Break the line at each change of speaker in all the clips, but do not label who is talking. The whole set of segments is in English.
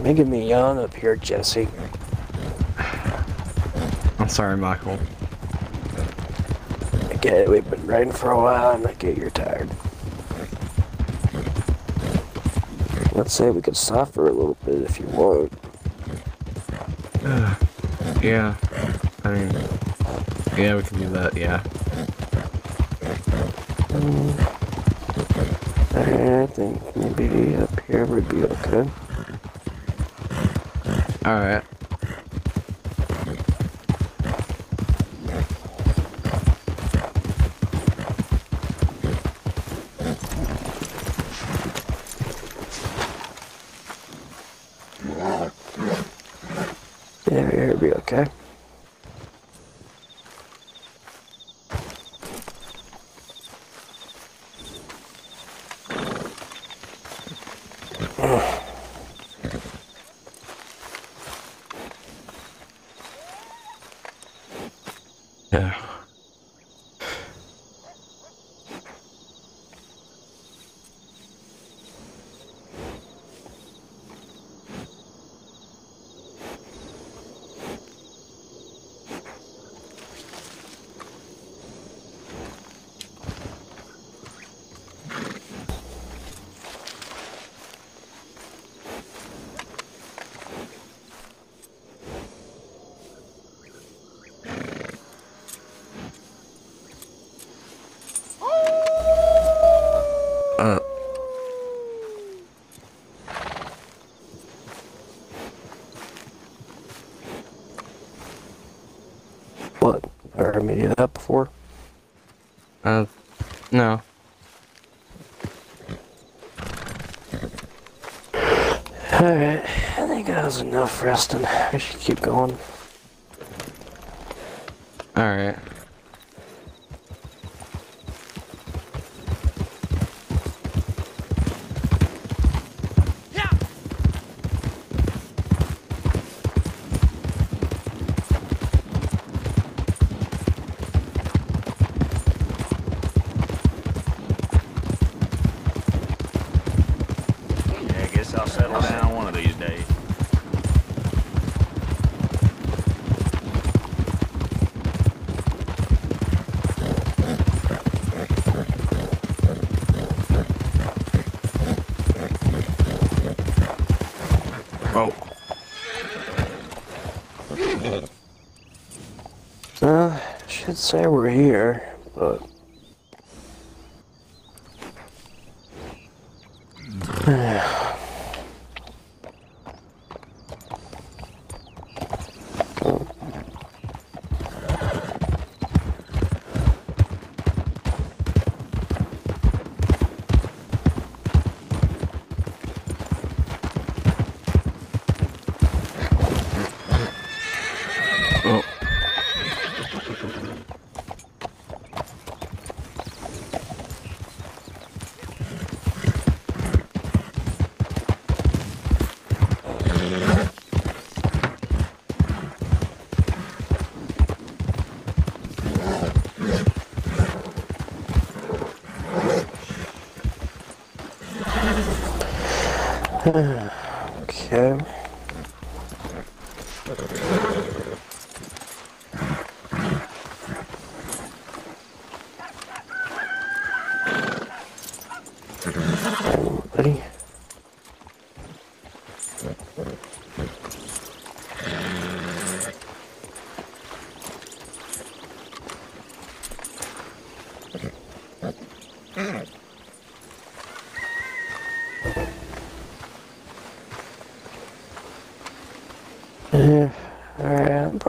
Making me yawn up here, Jesse.
I'm sorry, Michael.
I get it, we've been riding for a while and I get you're tired. Let's say we could suffer a little bit if you want.
Yeah. I mean, yeah, we can do that, yeah. Mm.
I think maybe up here would be okay.
Alright.
Yeah, here would be okay.
Yeah. Uh,
What? I heard me do that before.
uh, no.
Alright, I think that was enough resting. I should keep going.
Yeah.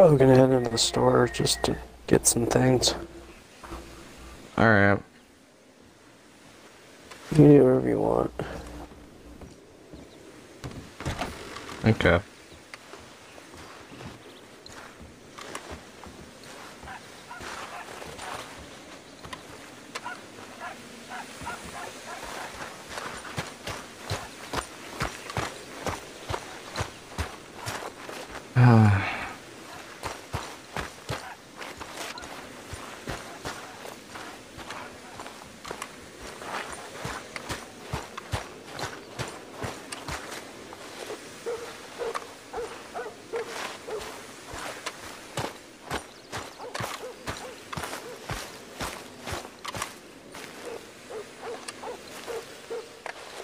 probably gonna head into the store just to get some things.
Alright.
You can do whatever you want.
Okay. Ah.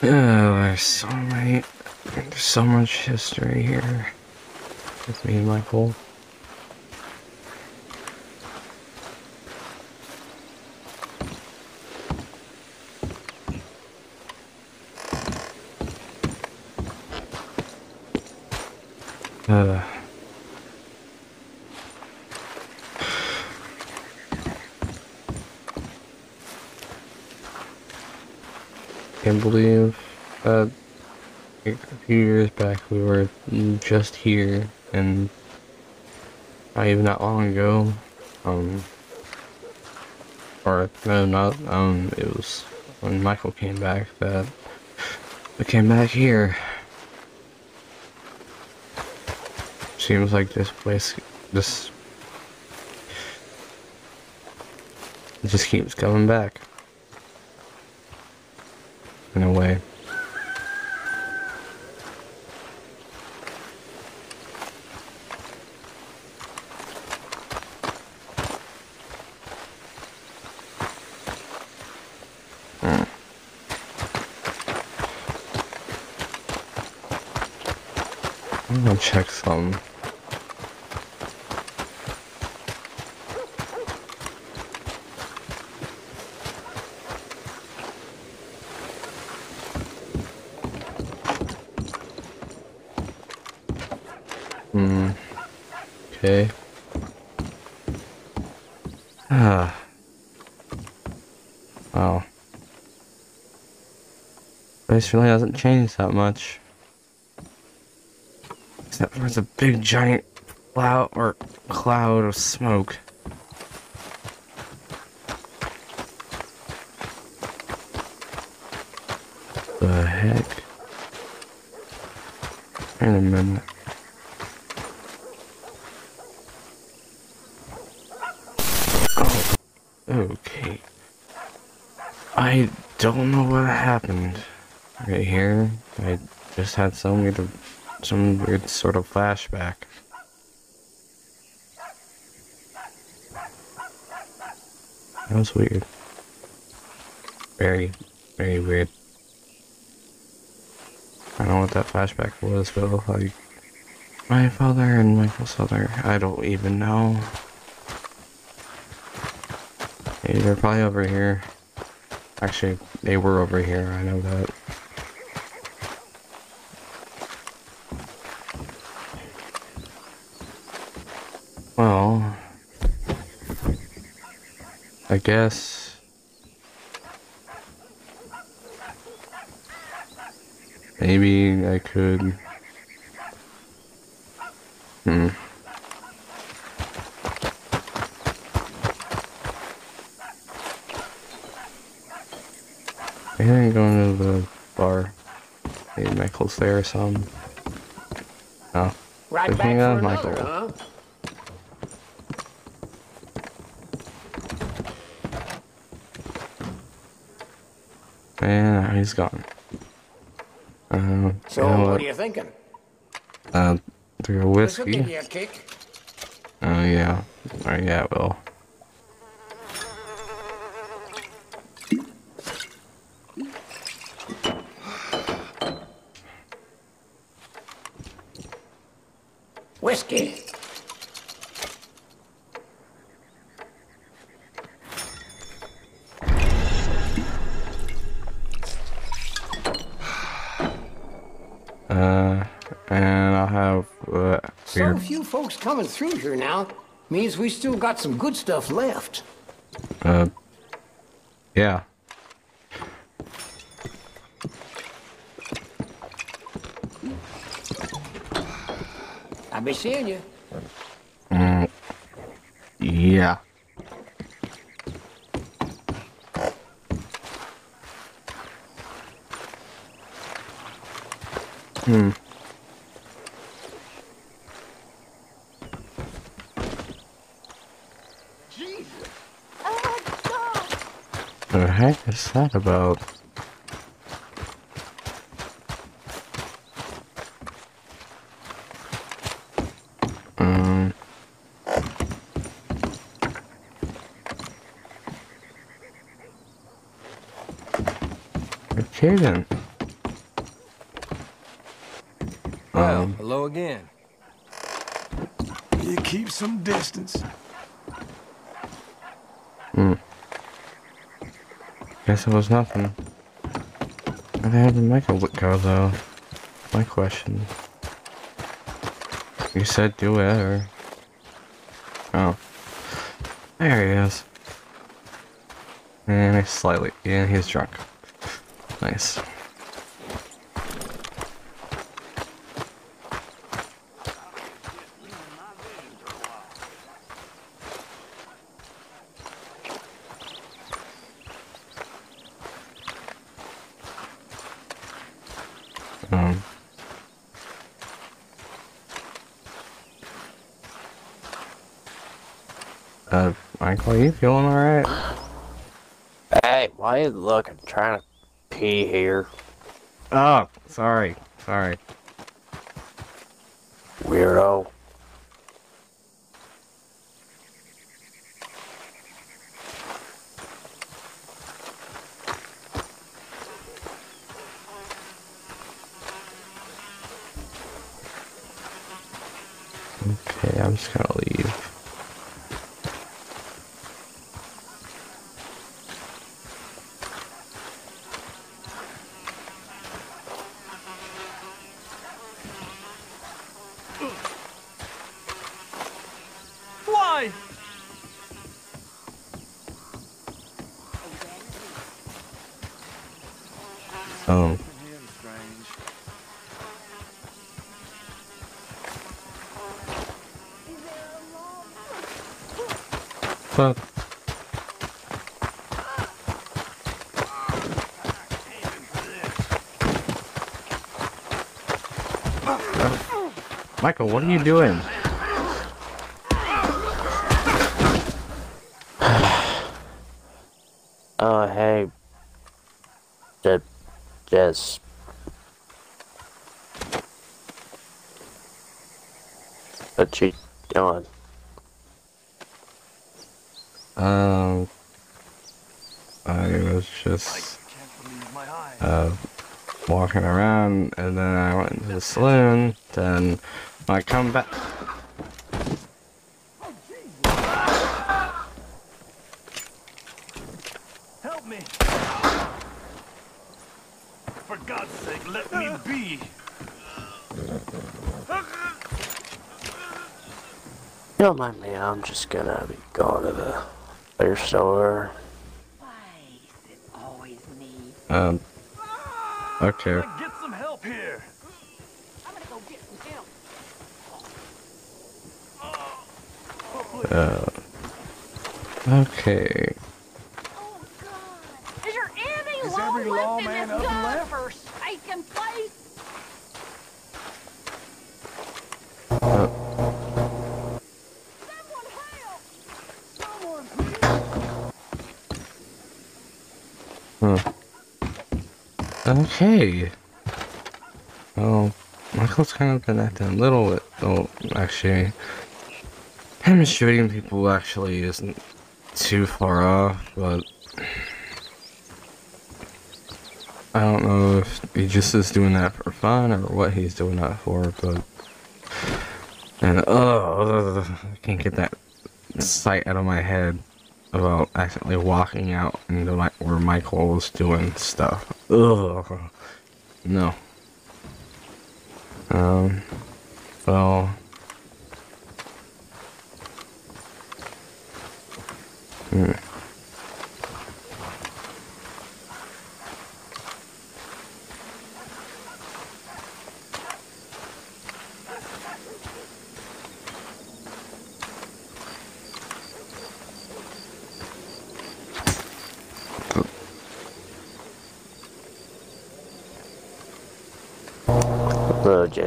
Oh, there's so many, there's so much history here with me and my Uh, can't believe that a few years back we were just here and not even that long ago um or no not um it was when Michael came back that we came back here. Seems like this place it just keeps coming back in a way. Hmm. I'm gonna check some. Hmm. Okay. Ah. Wow. This really hasn't changed that much. Except for the big giant cloud or cloud of smoke. The heck? Wait a minute. Oh, okay. I don't know what happened right here. I had some weird, some weird sort of flashback. That was weird. Very, very weird. I don't know what that flashback was, but like my father and Michael's father, I don't even know. Hey, they're probably over here. Actually, they were over here, I know that. I guess maybe I could. Hmm. I think going to the bar. Maybe Michael's there or something. No.
Right
Good
back for another,
Michael.
huh?
And now he's gone. Um,
So,
you know
what
what?
are you thinking?
Uh, through a
This will give
whiskey.
you a kick.
Oh yeah. Oh yeah, it will.
Whiskey.
Uh, and I'll have uh,
So
beer.
few folks coming through here now means we still got some good stuff left.
is that about? Um. Okay then. Well, um.
hello again.
You keep some distance.
Guess it was nothing. Where the hell did Michael go though? My question. You said do it or... Oh. There he is. And he's slightly, yeah, he's drunk. Nice. Um. Uh, Michael, are you feeling alright?
Hey, why are you looking? Trying to pee here.
Oh, sorry, sorry.
Weirdo.
But Michael, what are you doing?
Oh, hey. Just, just. What you doing?
Um, I was just
Can't believe my eyes.
uh walking around, and then I went into the saloon. Then I come back.
Help me. For God's sake, let me be.
You don't mind me, I'm just gonna be going to the beer store.
Why is it always me?
Um. Okay.
Get some help here.
I'm gonna go get some help.
Okay.
Oh God! Is there any
Is
law
every
left in this
up and
god
left?
forsaken place? Someone help!
Someone, please. Hmm.
Okay. Well, Michael's kind of been acting a little bit. Oh, actually, him shooting people actually isn't too far off, but I don't know if he just is doing that for fun or what he's doing that for. But and oh, I can't get that sight out of my head about accidentally walking out into my, where Michael was doing stuff. Ugh. No. Um. Well. Hmm.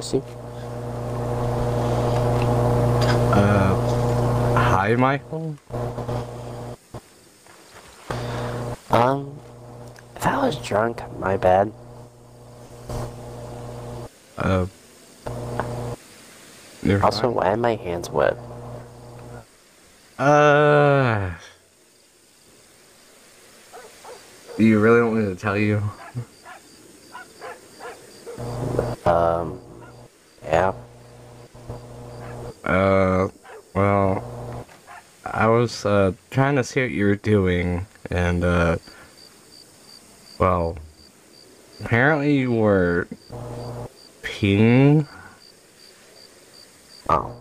Jesse.
Uh. Hi, Michael.
Um, if I was drunk, my bad.
Uh.
Also,
fine.
why are my hands wet?
Uh. Do you really want me to tell you?
Um, yeah.
I was uh, trying to see what you were doing, and uh, well, apparently you were peeing,
Oh.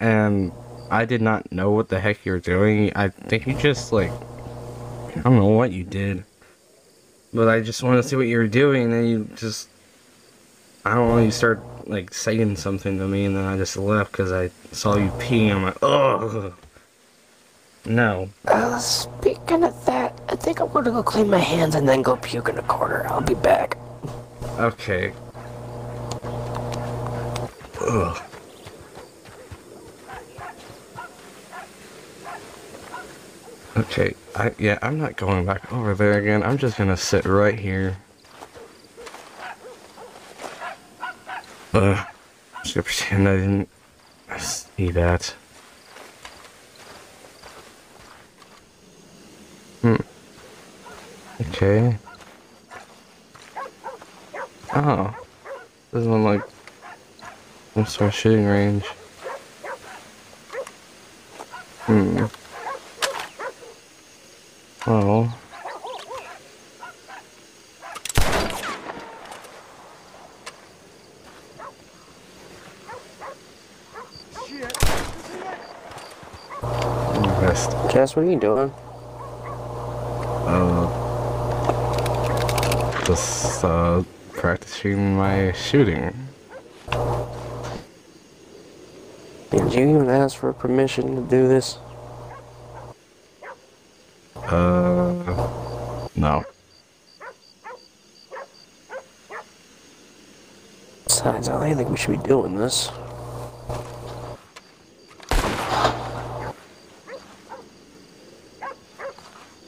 and I did not know what the heck you were doing. I think you just like, I don't know what you did, but I just wanted to see what you were doing, and then you just, I don't know, you start like saying something to me, and then I just left because I saw you peeing. I'm like, ugh. No.
Uh, speaking of that, I think I'm gonna go clean my hands and then go puke in a corner. I'll be back.
Okay. Ugh. Okay, I yeah, I'm not going back over there again. I'm just gonna sit right here. Ugh. Just gonna pretend I didn't see that. Hmm. Okay. Oh. This one like sort of shooting range. Hmm. Well.
Jess, what are you doing?
Uh, just uh, practicing my shooting.
Did you even ask for permission to do this?
Uh, no.
Besides, I don't think we should be doing this.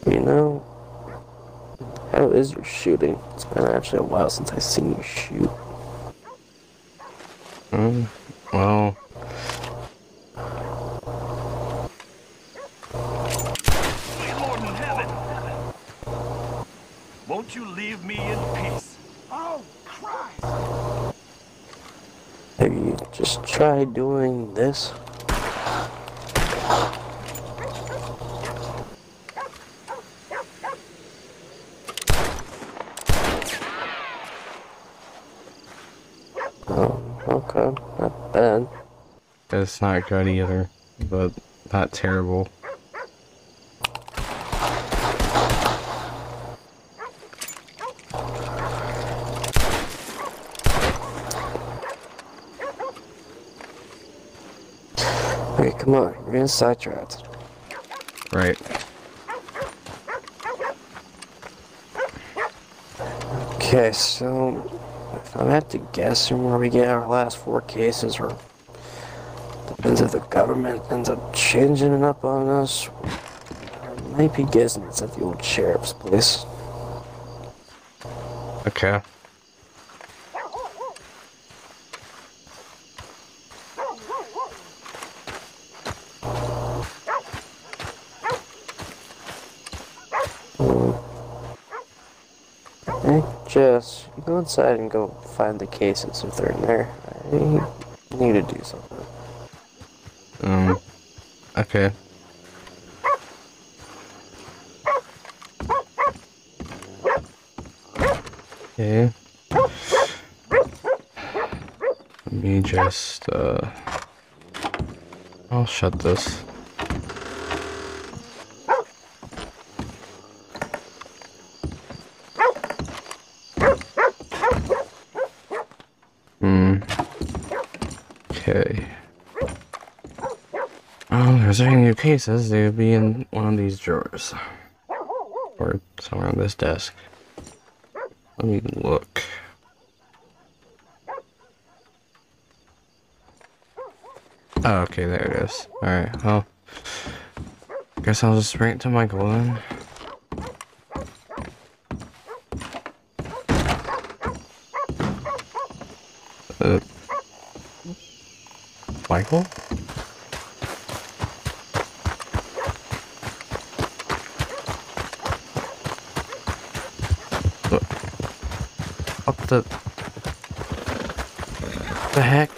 You know, how is your shooting? It's been actually a while since I've seen you shoot.
Mm, well,
Lord in heaven! Won't you leave me in peace? Oh, Christ!
Have you tried doing this? Oh, okay. Not bad.
it's not good either, but not terrible.
Okay, come on. You're in sidetracked.
Right.
Okay, so if I'm at to guess from where we get our last four cases, or depends if the government ends up changing it up on us. I might be guessing it's at the old sheriff's place.
Okay.
Hey, Jess, you go inside and go find the cases if they're in there. I need to do something.
Um. Okay. Okay. Let me just, uh. I'll shut this. Hmm. Okay. Um, if there's any new cases, they would be in one of these drawers. Or somewhere on this desk. Let me look. Oh, okay, there it is. Alright, well. Guess I'll just bring it to Michael then. Michael? What the? The heck?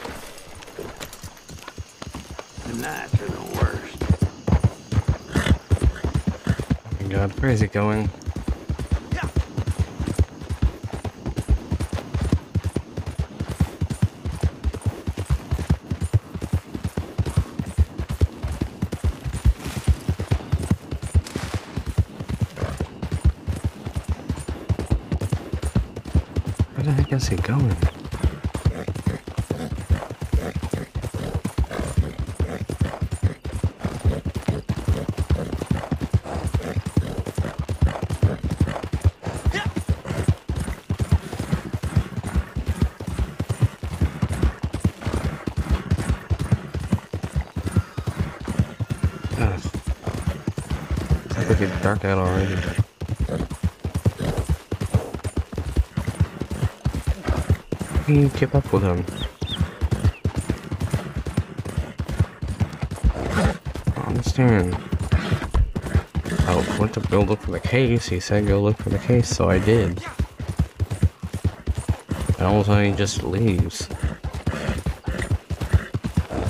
The nights are the worst.
Oh god, where is he going? Is he going? It's dark out already. You keep up with him? I understand. I went to go look for the case. He said go look for the case, so I did. And all of a sudden he just leaves.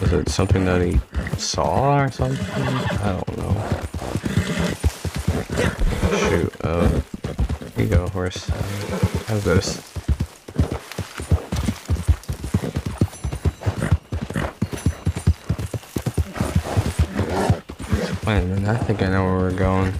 Is it something that he saw or something? I don't know. Shoot, uh, here you go, horse. Have this. Wait a minute, I think I know where we're going.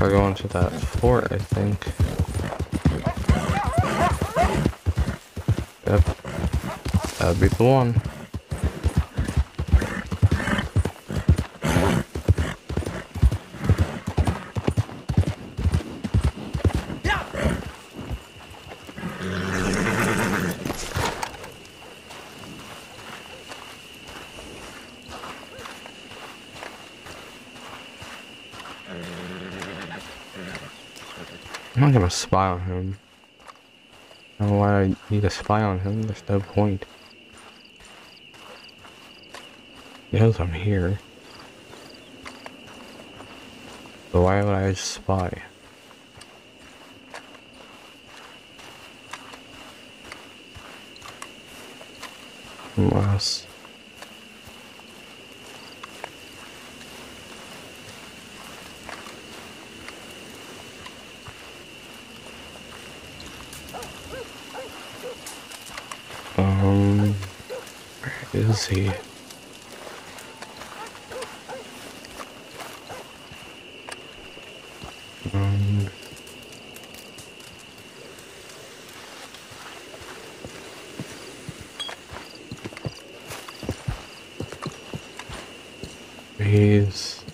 We're going to that fort, I think. Yep. That'd be the one. I'm not gonna spy on him. I don't know why I need to spy on him. There's no point. He knows I'm here. So why would I spy? Unless... Um, he? Um, he's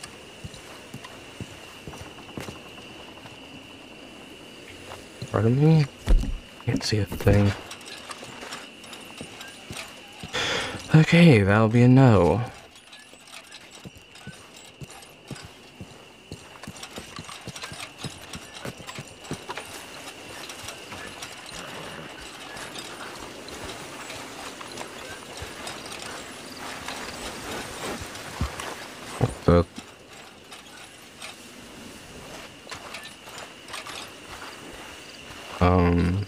pardon me. Can't see a thing. Okay, that'll be a no. The? Um.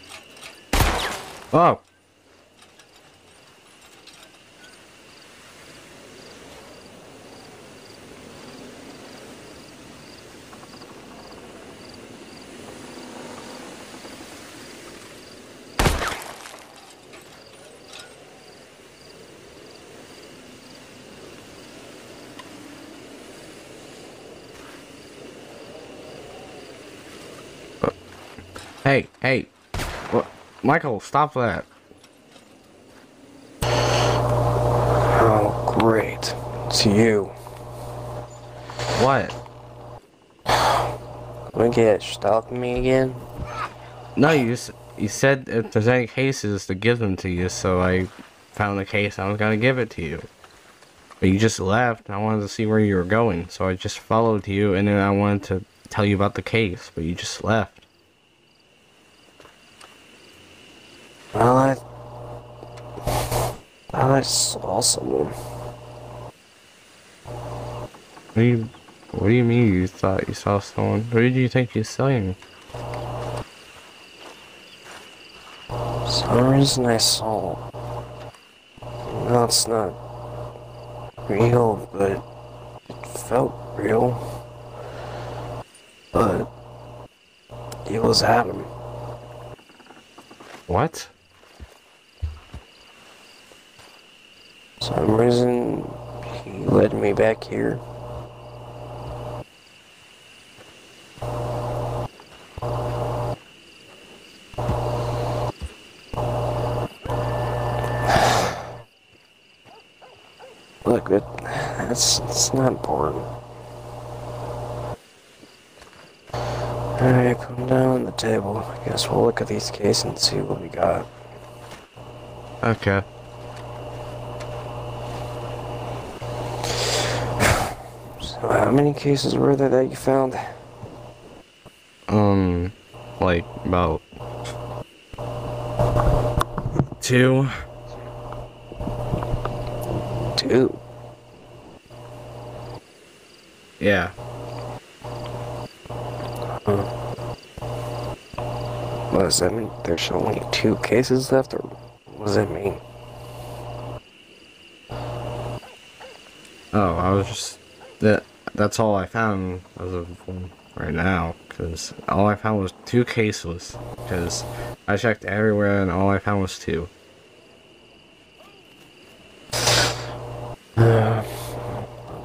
Oh! Hey, hey. What? Michael, stop that.
Oh, great. It's you.
What?
Wanna get stalking me again?
No, you you said if there's any cases to give them to you, so I found the case. I was gonna give it to you, but you just left. and I wanted to see where you were going, so I just followed you, and then I wanted to tell you about the case, but you just left.
Well, I... Well, I saw someone.
What do you What do you mean you thought you saw someone? Who did you think you was seeing?
some reason I saw. Oh. No, it's not real, but it felt real. But it was Adam.
What?
Reason he led me back here. Look, it, that's it's not important. Alright, come down on the table. I guess we'll look at these cases and see what we got.
Okay.
So how many cases were there that you found?
Um, like about two.
Two.
Yeah.
What does that mean? There's only two cases left, or what does that mean?
Oh, I was just. That's all I found as of right now, because all I found was two cases. Because I checked everywhere and all I found was two.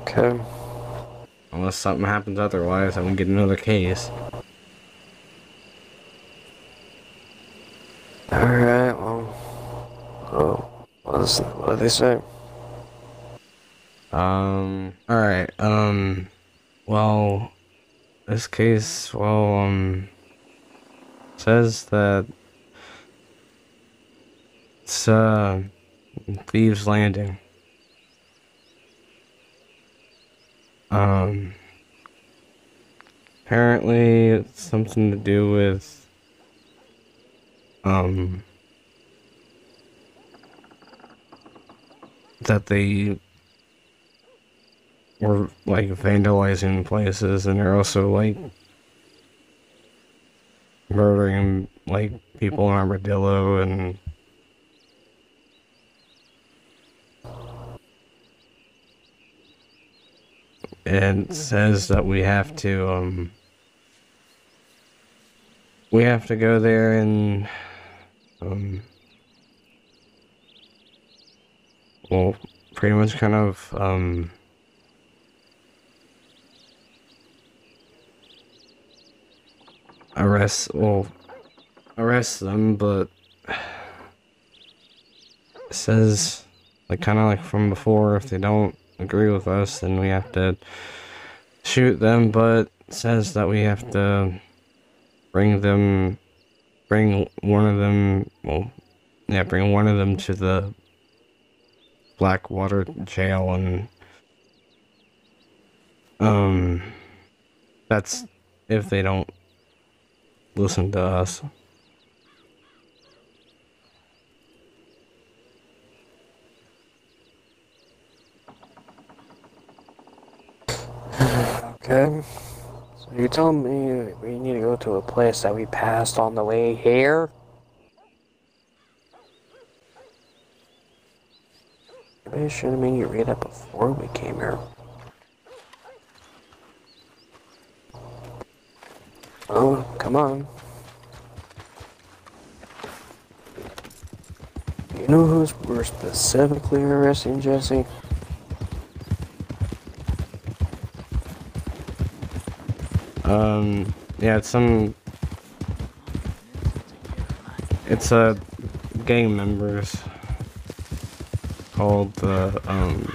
Okay.
Unless something happens otherwise, I'm gonna get another case.
Alright, well. Oh, what, is, what do they say?
Um. All right. Um. Well, this case. Well. Um. Says that it's uh Thieves Landing. Um. Apparently, it's something to do with. Um. That they were like vandalizing places and they're also like murdering like people in Armadillo and and says that we have to um we have to go there and um well pretty much kind of um arrest well arrest them but it says like kind of like from before if they don't agree with us then we have to shoot them but says that we have to bring them bring one of them well yeah bring one of them to the blackwater jail and um that's if they don't listen to us.
Okay. So you telling me we need to go to a place that we passed on the way here? Maybe I should have made you read that before we came here. Oh, come on. You know who's we're specifically arresting, Jesse?
Um, yeah, it's some. It's a gang members called the um.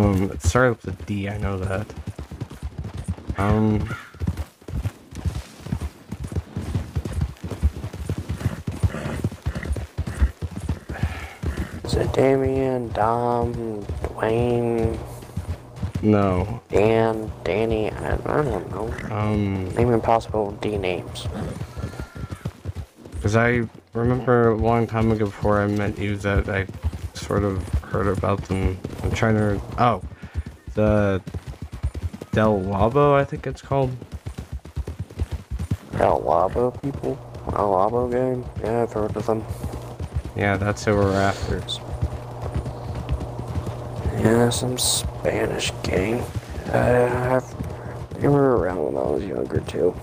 Um, it started with a D. I know that. Um.
Is it Damien, Dom, Dwayne,
No.
Dan, Danny? I, I don't know.
Um.
Name impossible D names.
Because I remember a long time ago before I met you that I sort of heard about them. I'm trying to. Oh, the Del Labo, I think it's called.
Alabo people? Del Alabo gang? Yeah, I've heard of them.
Yeah, that's who we're after.
Yeah, some Spanish gang. Uh, I've, they were around when I was younger too.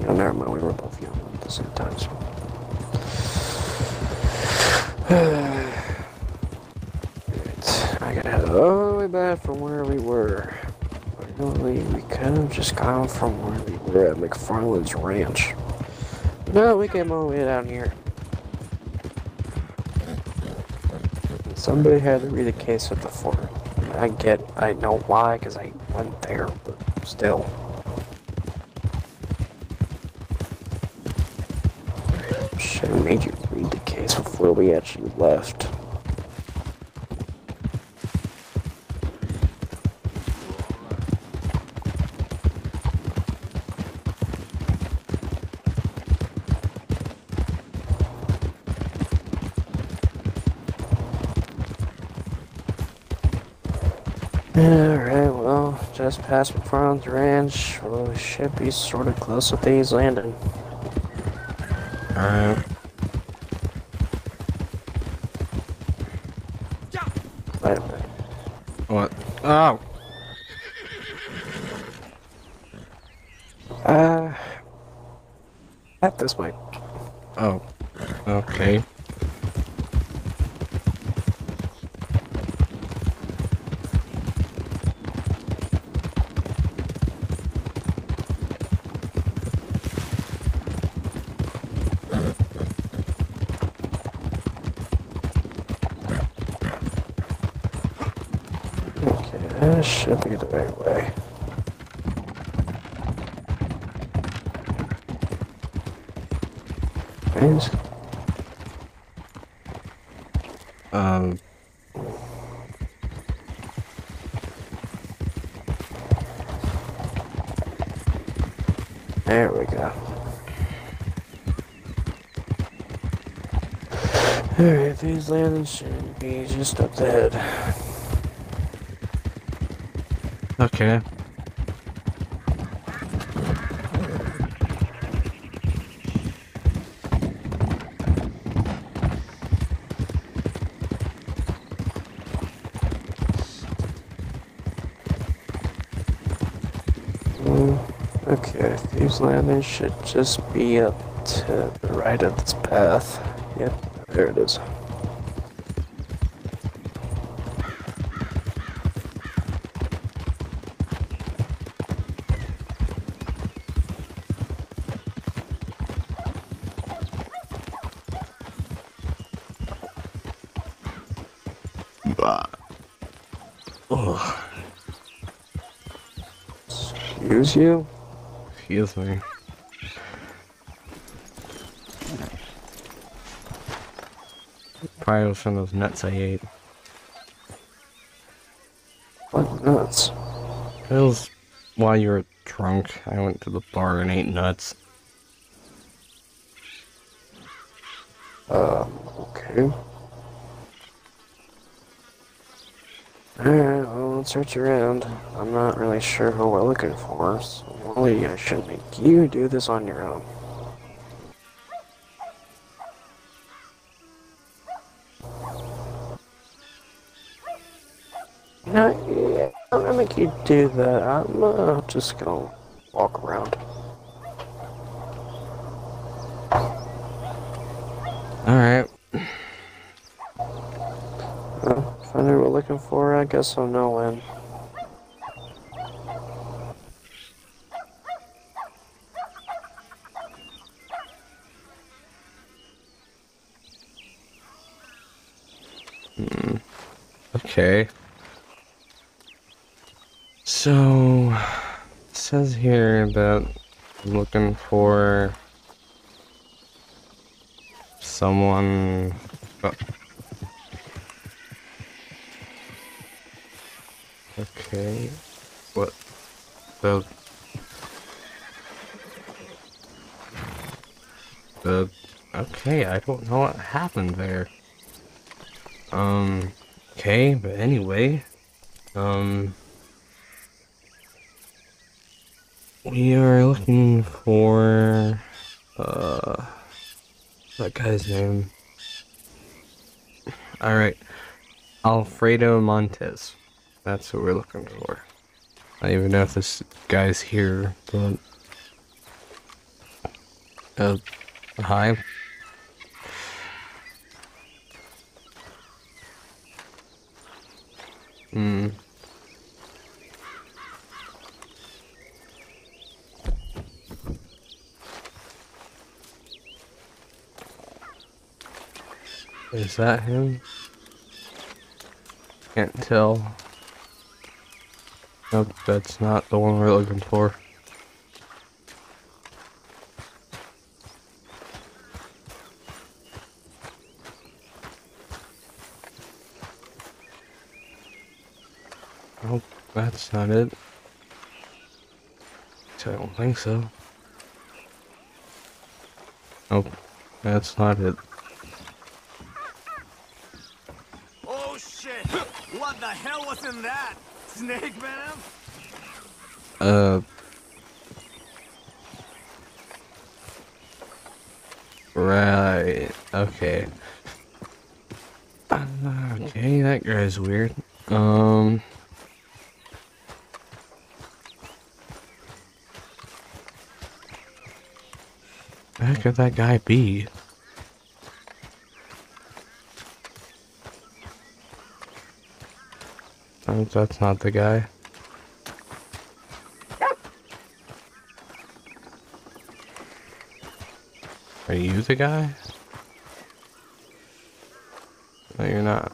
No, never mind, we were both young at the same time. So. I gotta head all the way back from where we were. Really, we could have just gone from where we were at MacFarlane's ranch. No, we came all the way down here. Somebody had to read the case at the fort. I get, I know why, because I went there, but still. Should have made you read the case before we actually left. Alright, well, just past MacFarlane's ranch. Well, we should be sort of close to Thieves Landing.
Alright.
Wait a minute.
What? Oh!
Uh. At this way.
Oh. Okay.
Okay, that should be the right way. Thanks.
Um.
There we go. Alright, should be just up ahead.
Okay.
Mm, okay, these landings should just be up to the right of this path. Yep, there it is.
Ugh.
Excuse you?
Excuse me. Probably was from those nuts I ate.
What nuts?
It was while you were drunk. I went to the bar and ate nuts.
Um, okay. Alright, well, let's search around. I'm not really sure who we're looking for, so really I should make you do this on your own. No, yeah, I'm gonna make you do that. I'm uh, just gonna walk around.
Alright.
I guess I'll know when. Hmm.
Okay. So, it says here that I'm looking for someone. Okay. What? The. The. Okay, I don't know what happened there. Um. Okay, but anyway, um, We are looking for uh that guy's name. Alright. Alfredo Montes. That's what we're looking for. I don't even know if this guy's here, but uh hi. Hmm. Is that him? Can't tell. Nope, that's not the one we're looking for. Nope, that's not it. I don't think so. Nope, that's not it.
Oh shit! What the hell was in that? Snake venom?
Uh. Right. Okay. Okay, that guy's weird. Um. Where could that guy be? Oh, that's not the guy. Are you the guy? No, you're not.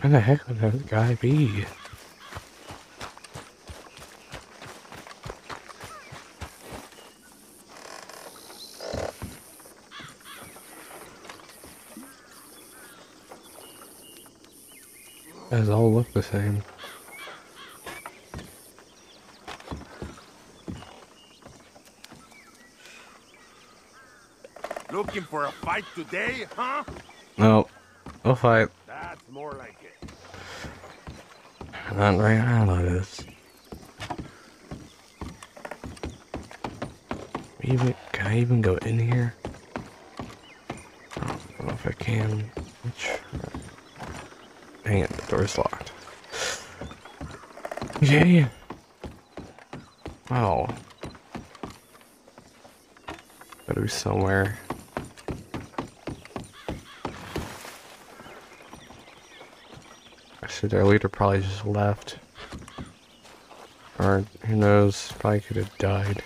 Where the heck would that guy be? Guys all look the same.
Looking for a fight today, huh?
No, we'll fight.
That's more like it.
Not right now, it is. Even can I even go in here? I don't know if I can. Dang it, the door's locked. Okay. Oh. Better be somewhere. Actually, their leader probably just left. Or, who knows, probably could have died.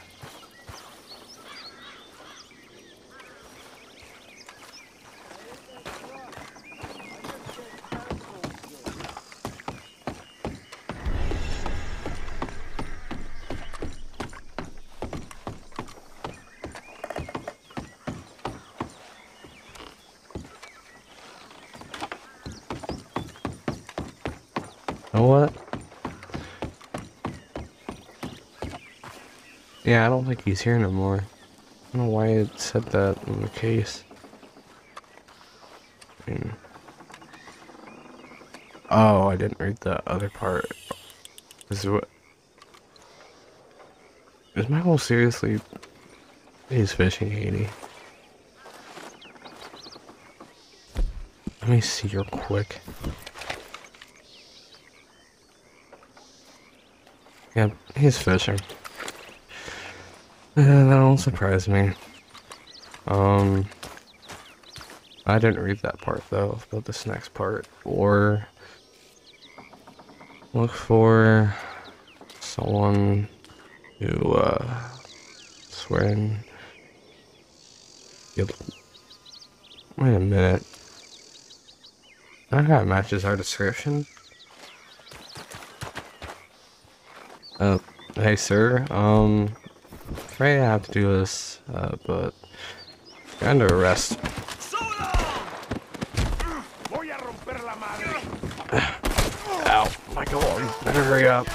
know what? Yeah, I don't think he's here no more. I don't know why it said that in the case. I mean, oh, I didn't read the other part. Is what? Is Michael seriously? He's fishing Haiti. Let me see real quick. Yeah, he's fishing. that don't surprise me. Um, I didn't read that part though, about this next part. Or look for someone who uh, swearing. Yep. Wait a minute. That guy matches our description. Uh, hey sir, um, afraid I have to do this, uh, but under arrest.
Voy a romper la madre.
Ow, Michael, better hurry up.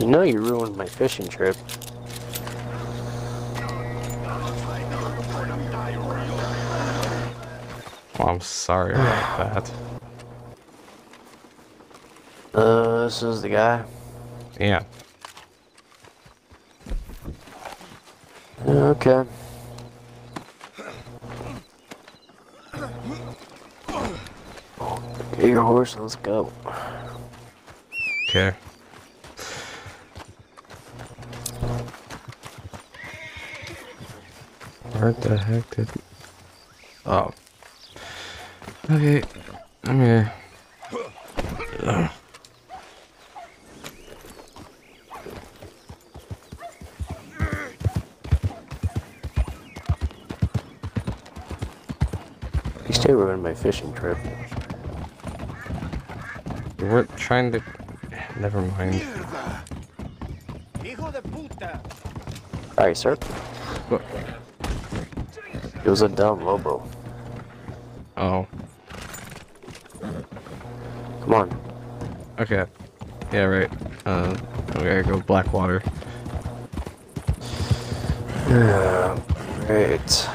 You know you ruined my fishing trip.
Well, I'm sorry about that.
Uh, this is the guy.
Yeah.
Okay. Get your horse, let's go.
Okay. Where the heck did... Oh. Okay, I'm here. Ugh.
You still ruined my fishing trip.
We're trying to... Never mind.
Hijo de puta.
Alright, sir. It was a dumb Lobo.
Oh,
Come on.
okay. Yeah, right. Uh, we gotta go Blackwater.
Yeah, great.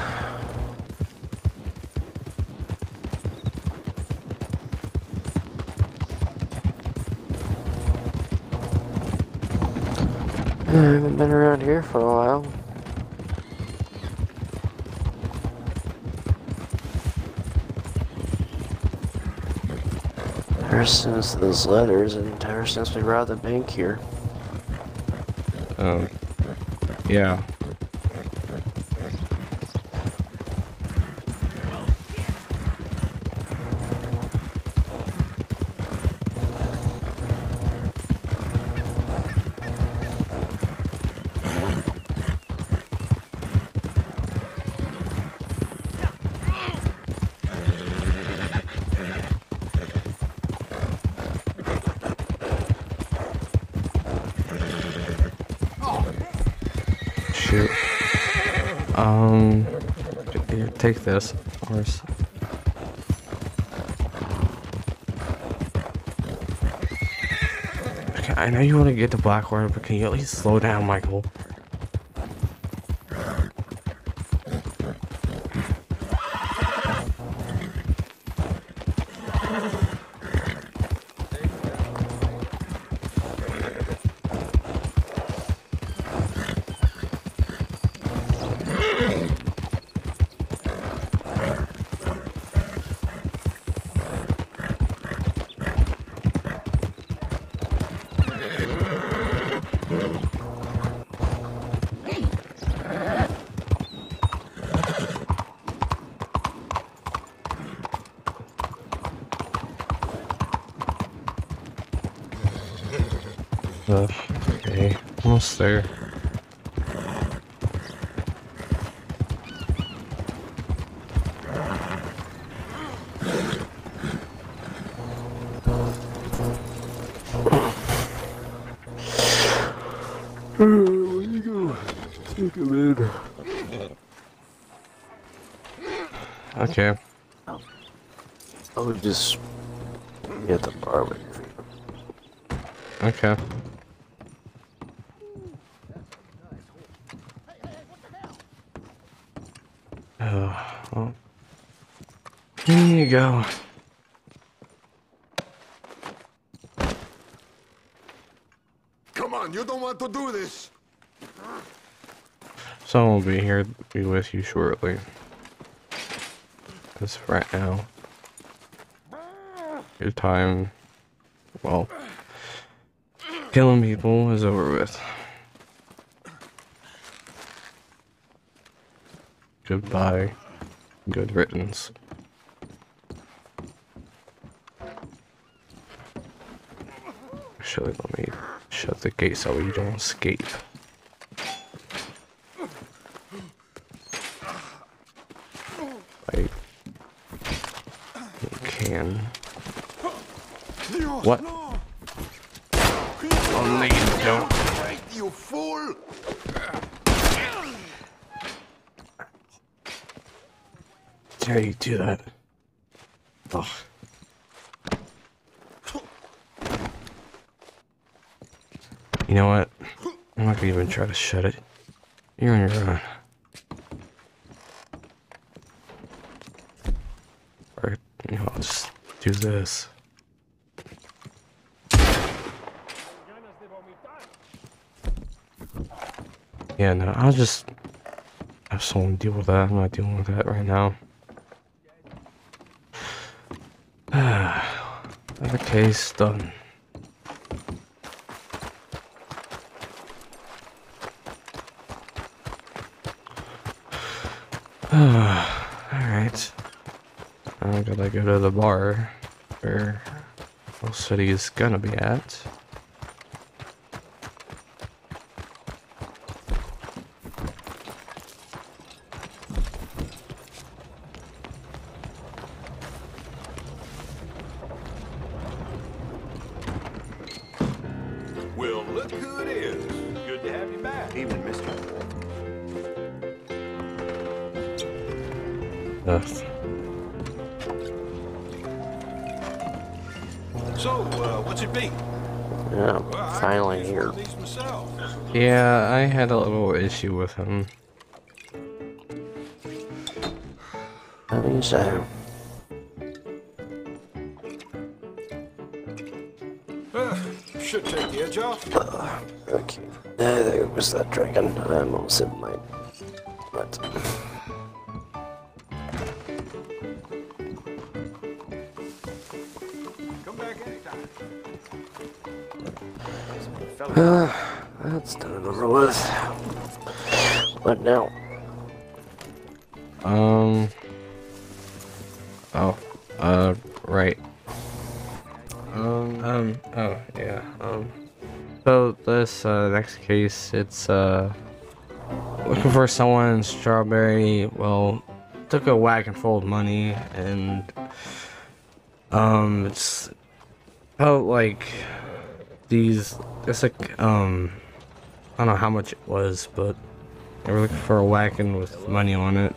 I haven't been around here for a while. Ever since those letters and ever since we robbed the bank here.
Um, yeah. I know you want to get to Blackwater, but can you at least slow down, Michael? There. Okay.
I would just get the bar with.
Okay. Oh, well. Here you go.
Come on, you don't want to do this.
Someone will be here be with you shortly. Because right now, your time, well, killing people is over with. Goodbye. Good riddance. Actually, let me shut the gate so you don't escape. Wait. You can. What? Only you don't.
You fool!
Dare you do that? Ugh. You know what? I'm not gonna even try to shut it. You're on your own. Or, you know, I'll just do this. Yeah, no, I'll just have someone deal with that. I'm not dealing with that right now. Another case done. Alright. I gotta go to the bar where Will City is gonna be at. Issue with him.
How do you say?
Uh, should take the edge off.
Uh, Okay. I think it was that dragon. I almost hit my. What now?
Um. Oh. Uh. Right. Um. Um. Oh. Yeah. Um. So this uh, next case, it's uh looking for someone in Strawberry. Well, took a wagon full of money and um, it's felt like these. It's like um, I don't know how much it was, but were looking for a wagon with money on it,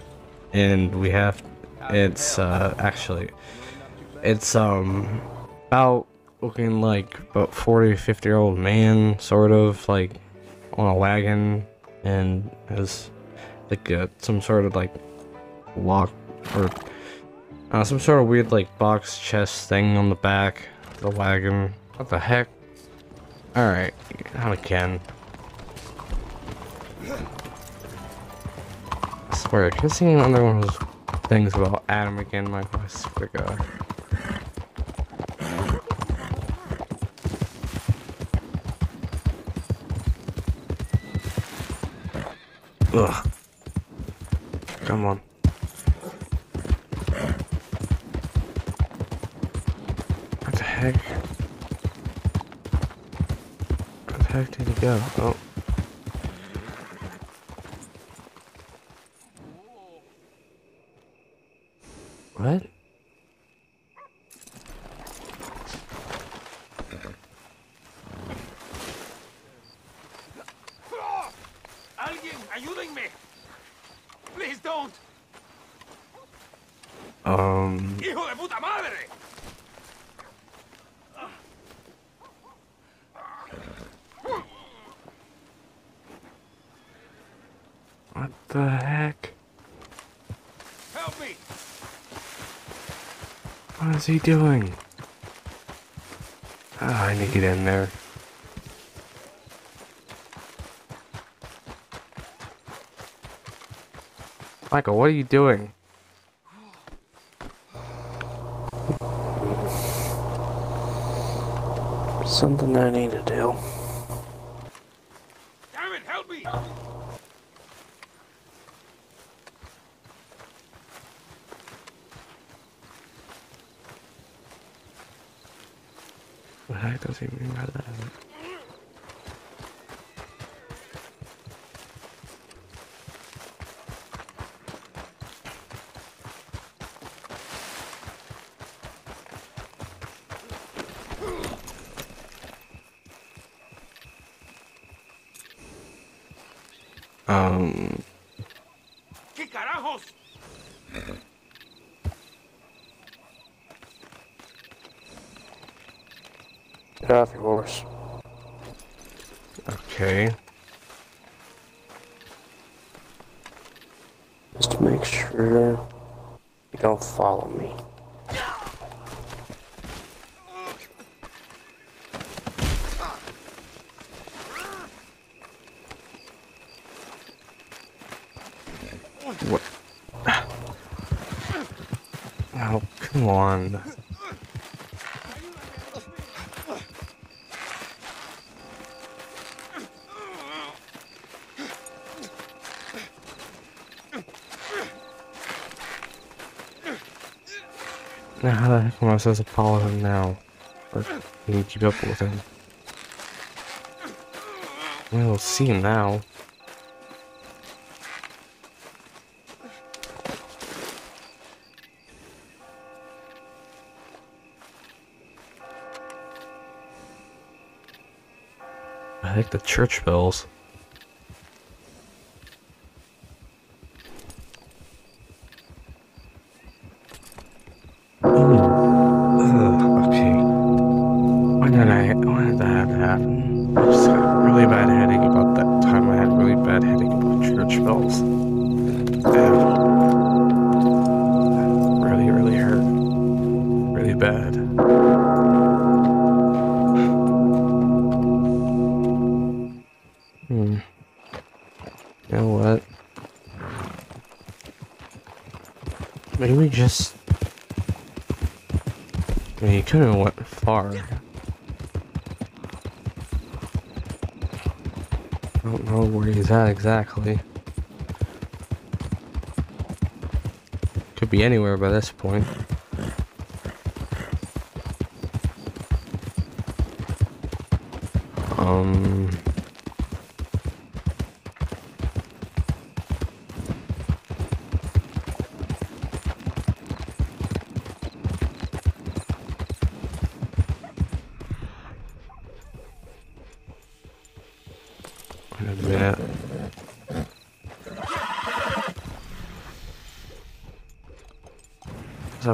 and we have. It's uh actually, it's um about looking like about 40 50 year old man sort of like on a wagon. And has like a, some sort of like lock or uh, some sort of weird like box chest thing on the back of the wagon. What the heck? All right not again swear I kept seeing another one of those things about Adam again Michael I swear to God Ugh. Come on. What the heck? Where the heck did he go? Oh. What?
Alguien, ayúdenme. Please don't.
Um.
Hijo de puta madre.
What the heck?
Help me.
What is he doing? Ah, I need to get in there. Michael, what are you doing?
Something I need to do.
Damn it, help me.
What the heck does he mean by that? Um,
¿Qué carajos?
Get off your horse.
okay.
Just to make sure you don't follow me.
What? Oh, come on. Now, how the heck am I supposed to follow him now? Or can keep up with him? We'll see him now. I think the church bells. Exactly. Could be anywhere by this point.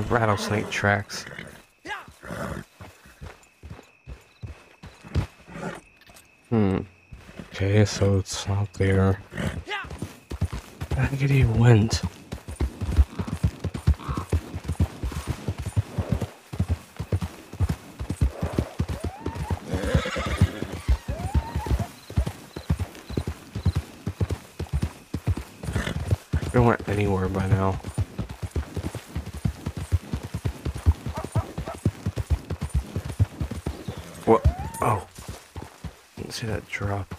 A rattlesnake tracks. Hmm. Okay, so it's not there. I think he went. Drop.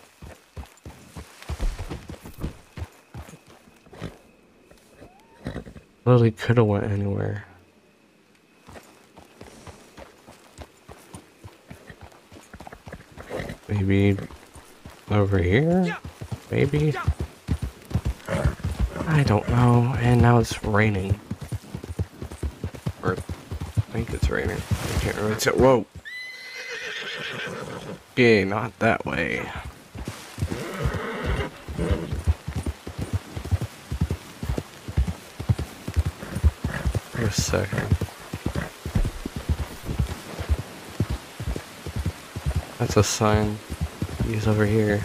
Literally could have went anywhere. Maybe over here? Maybe? I don't know. And now it's raining. Or I think it's raining. I can't really tell. Whoa. Okay, not that way. For a second. That's a sign. He's over here.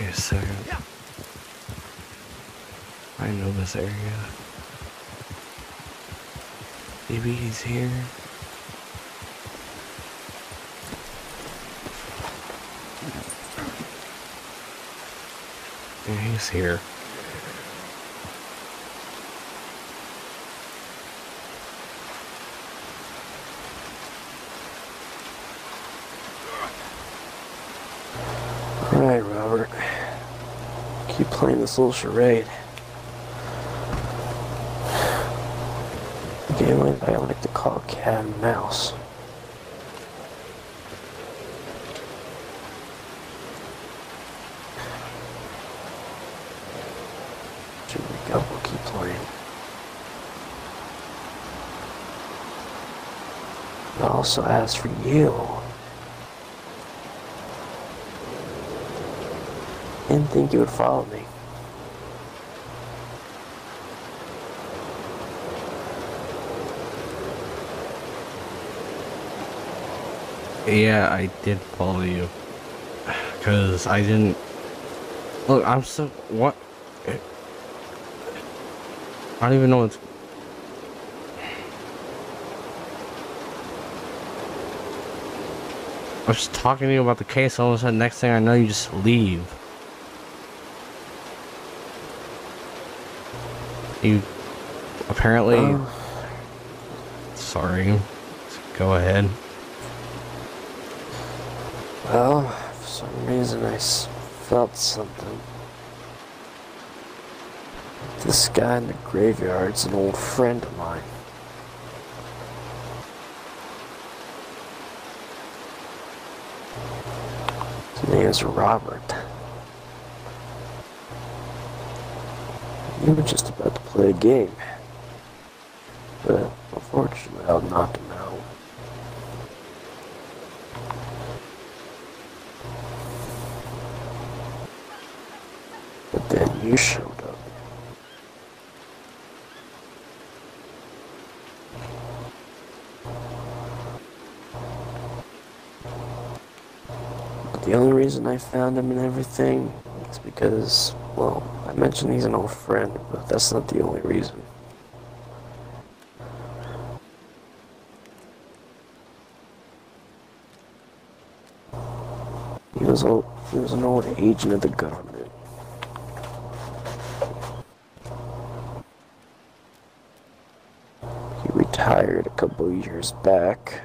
Wait a second. I know this area. Maybe he's here. He's here.
Alright, Robert. Keep playing this little charade. The game I like to call cat and mouse. Here we go, we'll keep playing. I also asked for you. Didn't think you would follow me.
Yeah, I did follow you. Cause I didn't. Look, I'm so what? I don't even know what's. Was just talking to you about the case. All of a sudden, next thing I know, you just leave. You apparently.
Oh.
Sorry. Go ahead.
Well, for some reason I s- felt something. This guy in the graveyard's an old friend of mine. Name's Robert. We were just about to play a game. But unfortunately, I knocked I found him and everything it's because, well, I mentioned he's an old friend, but that's not the only reason. He was old, he was an old agent of the government. He retired a couple years back.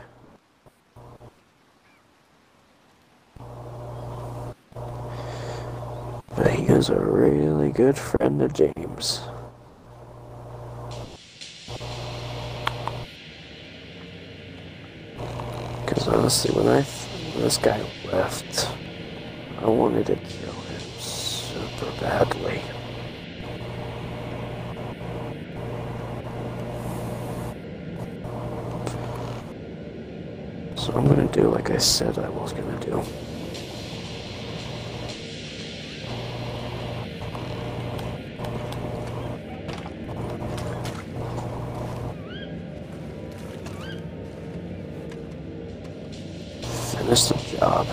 But he was a really good friend of James. Because honestly, when I when this guy left, I wanted to kill him super badly. So I'm gonna do like I said I was gonna do. Finish the job.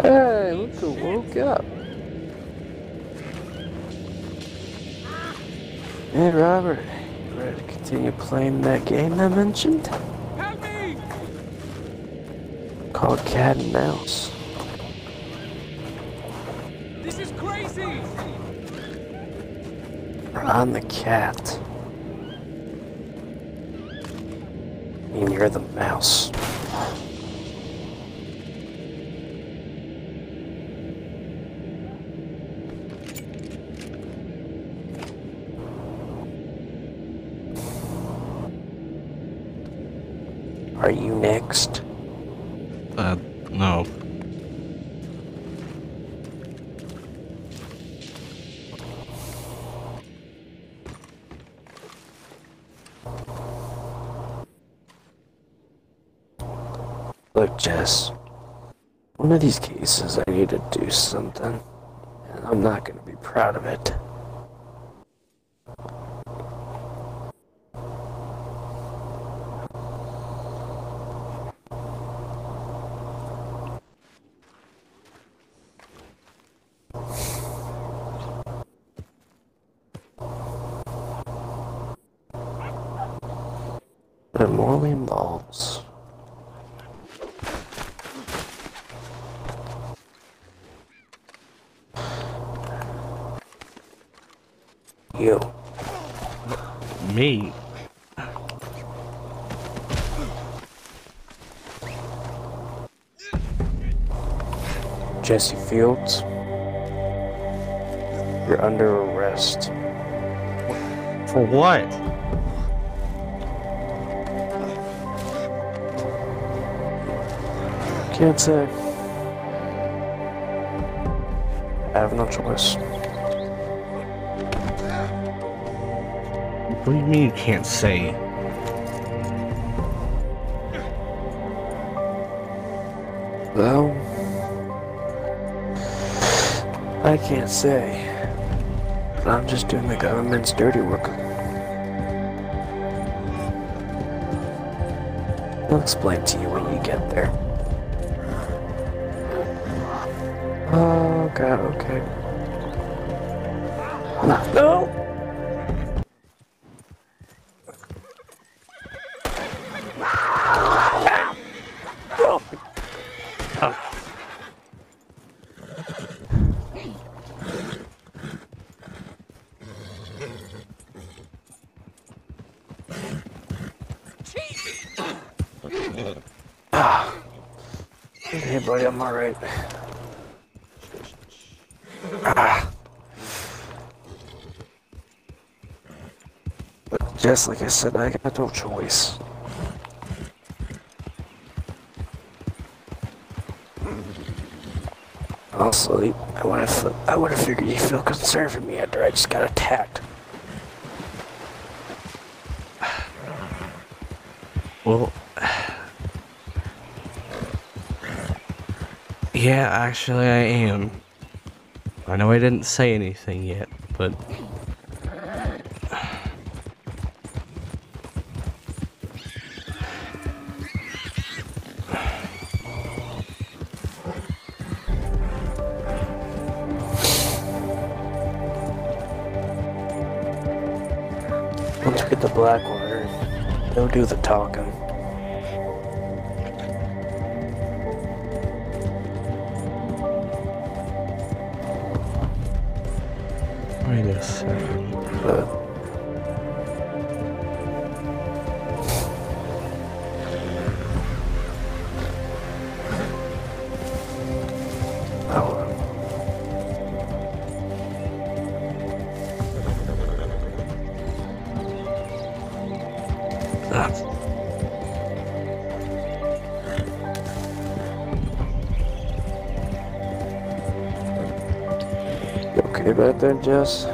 Hey, look who woke up. Hey, Robert. You ready to continue playing that game I mentioned?
Help me!
Called Cat and Mouse.
This is crazy!
I'm the cat. You're the mouse. Are you next? Jess. One of these cases, I need to do something. And I'm not going to be proud of. It morally involves you.
Me?
Jesse Fields. You're under arrest.
For what?
Can't say. I have no choice.
What do you mean you can't say?
Well, I can't say. I'm just doing the government's dirty work. I'll explain to you when you get there. Oh god, okay. No! Hey buddy, I'm alright. Ah. Just like I said, I got no choice. Also, I would have I would have figured you'd feel concerned for me after I just got attacked.
Well, yeah, actually, I am. I know I didn't say anything yet, but
do the talking. Jess?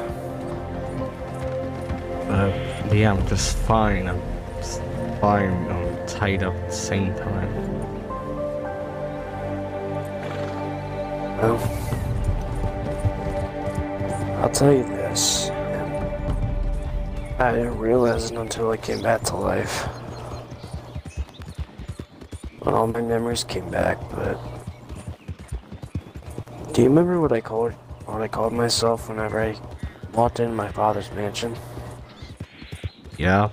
uh, yeah, I'm just fine. I'm just fine. I'm tied up at the same time.
Well, I'll tell you this. I didn't realize it until I came back to life. When all my memories came back, but do you remember what I called what I called myself whenever I walked in my father's mansion?
Yeah.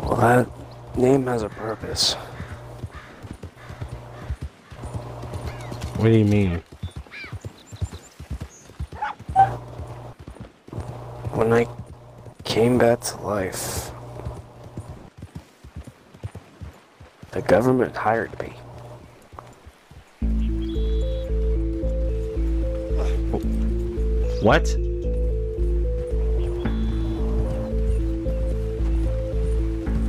Well, that name has a purpose.
What do you mean?
When I came back to life, the government hired me.
What?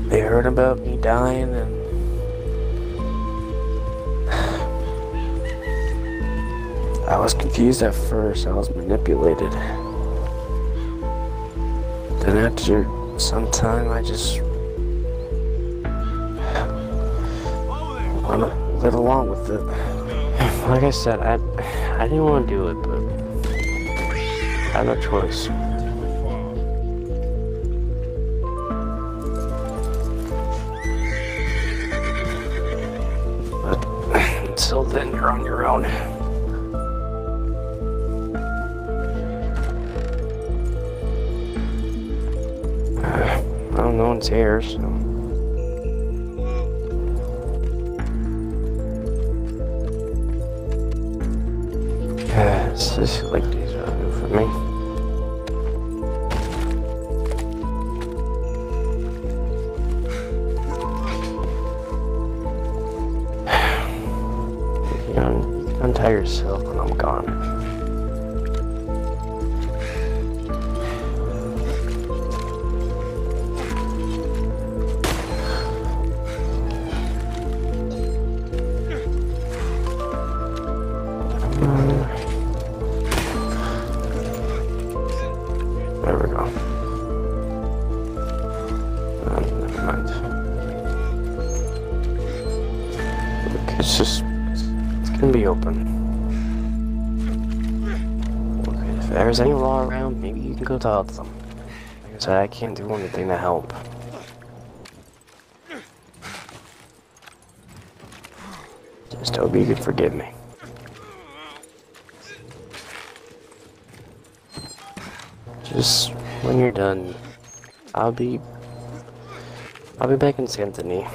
They heard about me dying and I was confused at first. I was manipulated. Then after some time, I just lit along with it. Like I said, I I didn't want to do it, but had no choice. But until then, you're on your own. Uh, I don't know one's here, so. Yeah, it's just like there's any law around, maybe you can go talk to them. Like I said, I can't do anything to help. Just hope you can forgive me. Just when you're done, I'll be I'll be back in
St. Denis.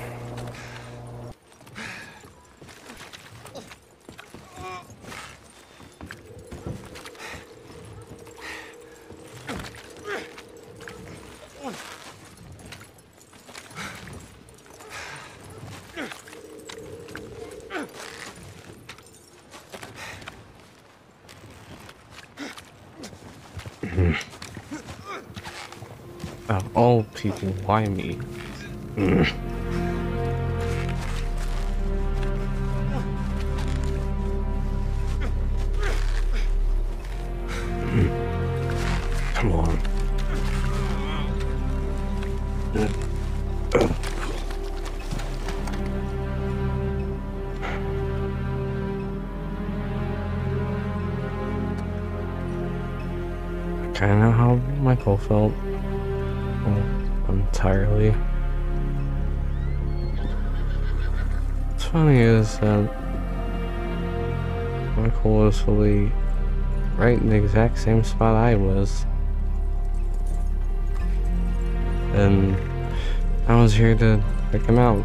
People, why me? Right in the exact same spot I was. And I was here to pick him out.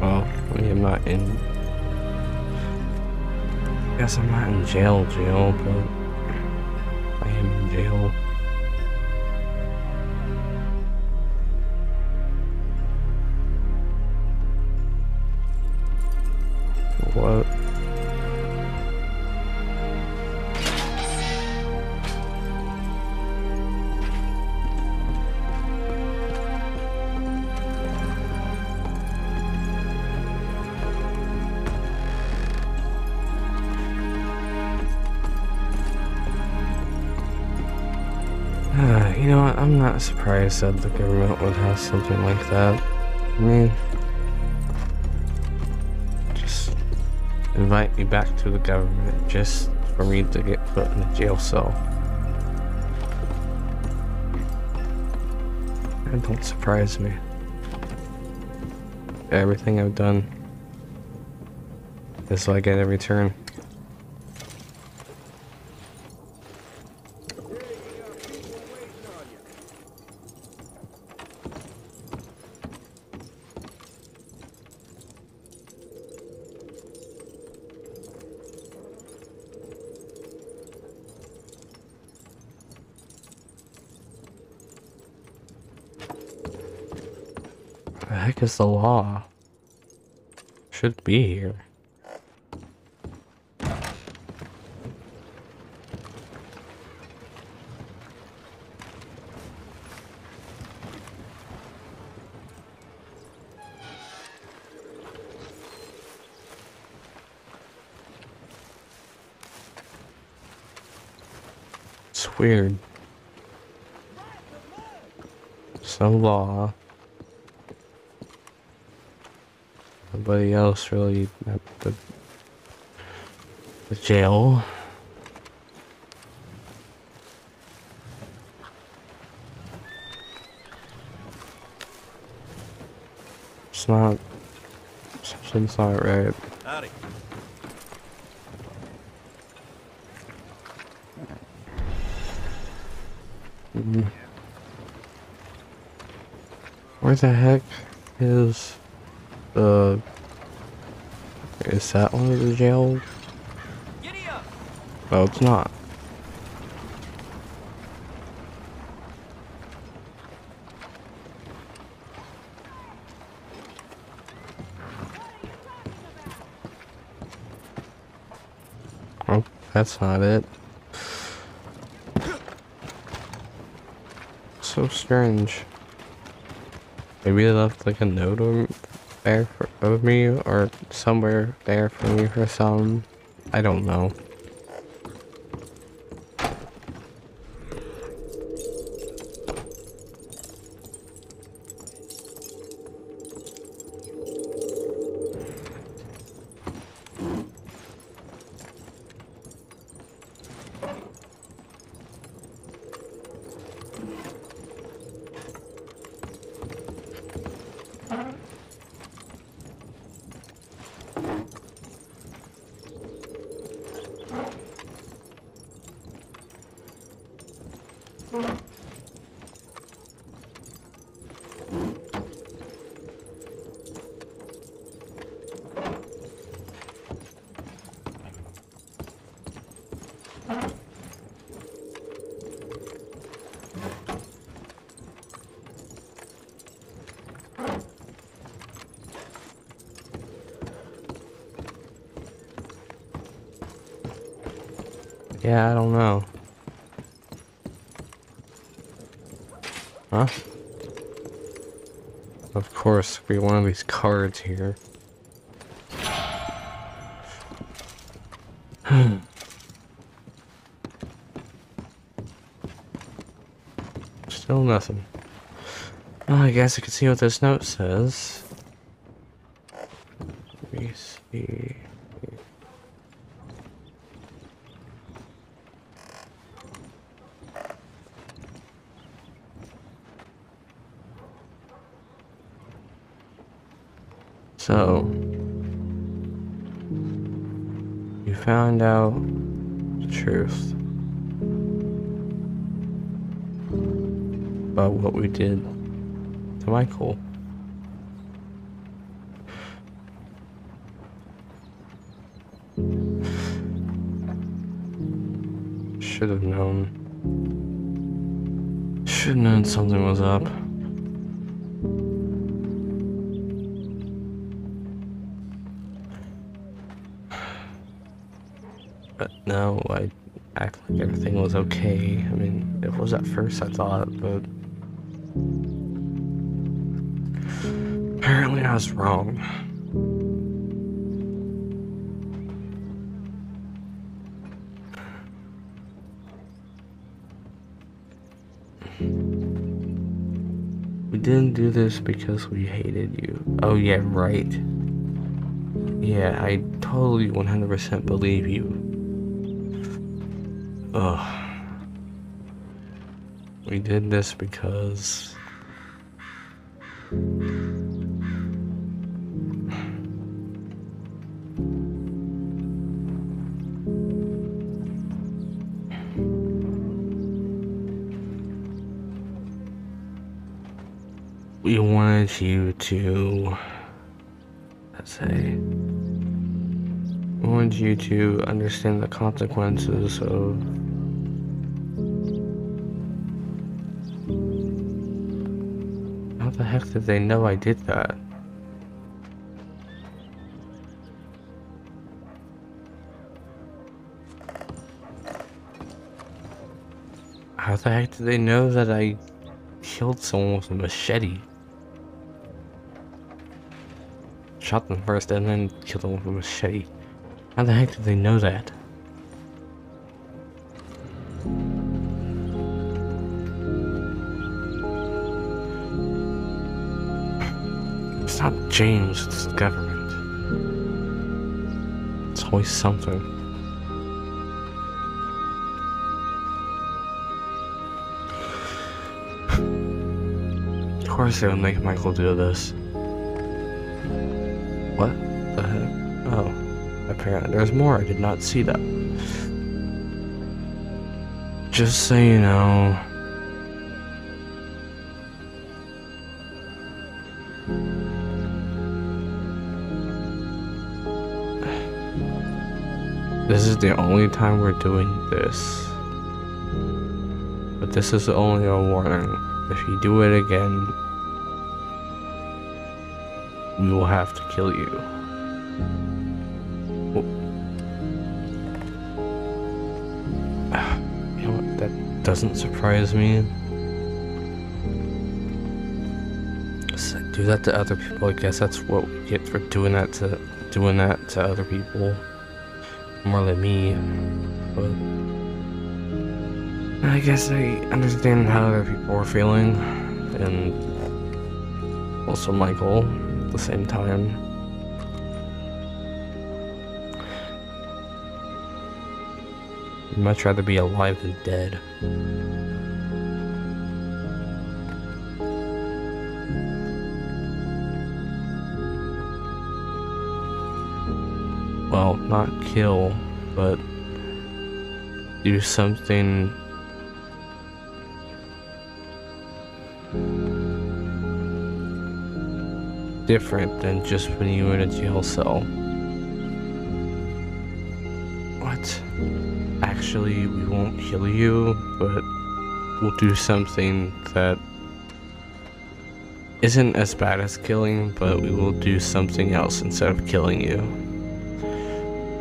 Well, I mean, I'm not in. I guess I'm not in jail, jail, but I am in jail. Not said the government would have something like that. I mean, just invite me back to the government just for me to get put in a jail cell. That don't surprise me. Everything I've done is what I get in heck is the law? Should be here. It's weird. Some law. Nobody else really at the, the jail. It's not. Something's not right.
Howdy. Mm-hmm.
Where the heck is the. Is that one of the jail? No, it's not. Oh, that's not it. So strange. Maybe they left like a note or there for, me or somewhere there for me for some. I don't know. Yeah, I don't know. Huh? Of course, be one of these cards here. Still nothing. Well, I guess I can see what this note says. Let me see. So, you found out the truth about what we did to Michael. Should have known. Should have known something was up. But no, I act like everything was okay. I mean, it was at first, I thought, but. Apparently, I was wrong. We didn't do this because we hated you. Oh, yeah, right. Yeah, I totally 100% believe you. Ugh. We did this because. We wanted you to. Let's say. We wanted you to understand the consequences of heck did they know I did that? How the heck did they know that I killed someone with a machete? Shot them first and then killed them with a machete. How the heck did they know that? James, it's government. It's always something. Of course they would make Michael do this. What the heck? Oh. Apparently there's more, I did not see that. Just so you know, This is the only time we're doing this. But this is only a warning. If you do it again, we will have to kill you. Oh. Yeah, that doesn't surprise me. Do that to other people. I guess that's what we get for doing that to doing that to other people. More than me. But I guess I understand how other people are feeling, and also Michael at the same time. I'd much rather be alive than dead. Well, not kill, but do something different than just putting you in a jail cell. What? Actually, we won't kill you, but we'll do something that isn't as bad as killing, but we will do something else instead of killing you.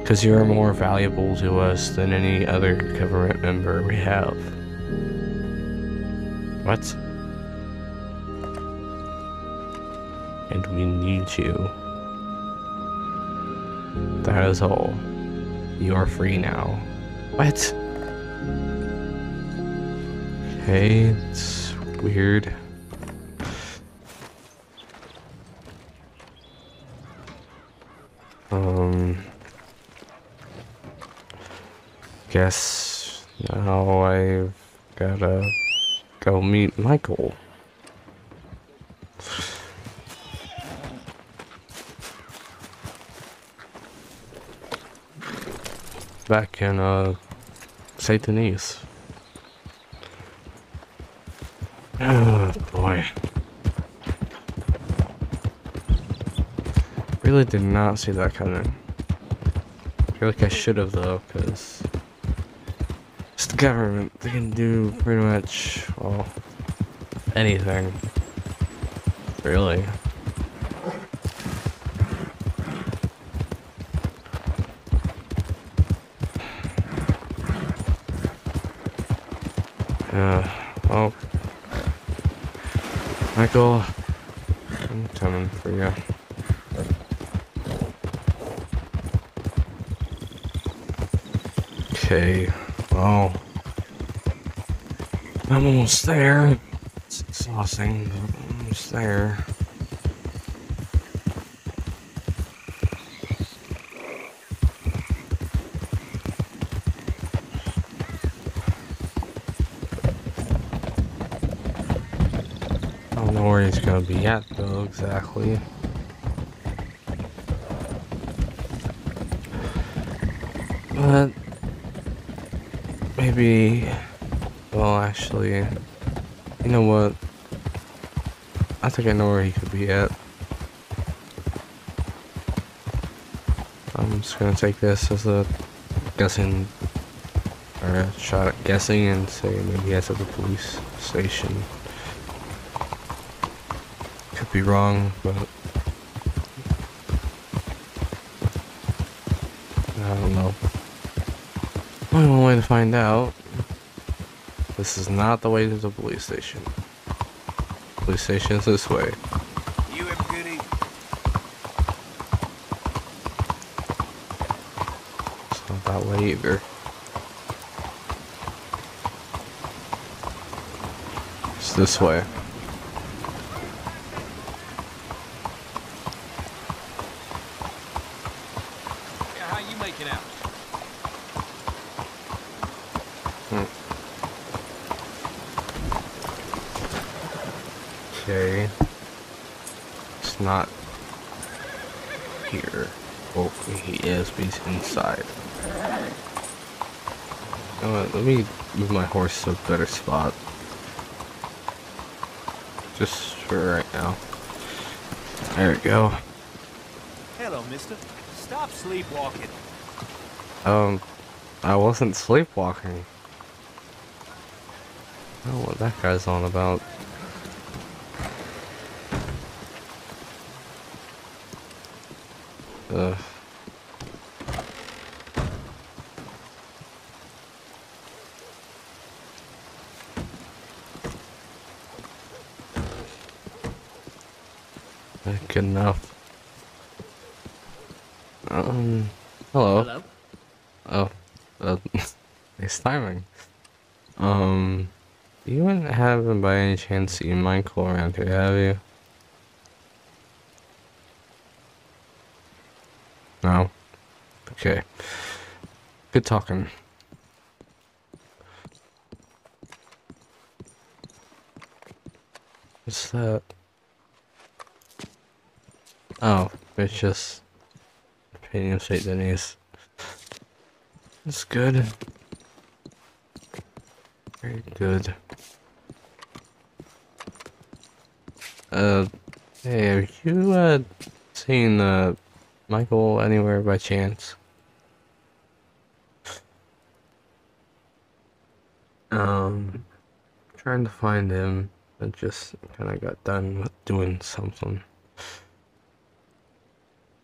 Because you're more valuable to us than any other government member we have. What? And we need you. That is all. You are free now. What? Okay, it's weird. Guess now I've gotta go meet Michael. Back in, uh. Denis. Oh boy. Really did not see that coming. I feel like I should have though, because government. They can do pretty much, well, anything. Really. Uh, oh. Michael, I'm coming for you. Okay, well, I'm almost there. It's exhausting, but I'm almost there. I don't know where he's gonna be at though, exactly. But maybe, well, actually, you know what? I think I know where he could be at. I'm just gonna take this as a guessing, or a shot at guessing and say maybe it's at the police station. Could be wrong, but I don't know. Only one way to find out. This is not the way to the police station. Police station is this way.
You have a.
It's not that way either. It's this way.
Yeah, how you making out?
Okay. It's not here. Oh, he is, but he's inside. You know let me move my horse to a better spot. Just for right now. There we go.
Hello, mister. Stop sleepwalking.
Um, I wasn't sleepwalking. I don't know what that guy's on about. Ugh. good enough. Um, hello.
Hello?
Oh, uh, nice timing. Um, you haven't by any chance seen Michael around here, have you? No? Okay. Good talking. What's that? Oh, it's just painting of St. Denis. It's good. Very good. Uh, hey, have you, uh, seen, uh, Michael anywhere by chance? Um, trying to find him. I just kind of got done with doing something.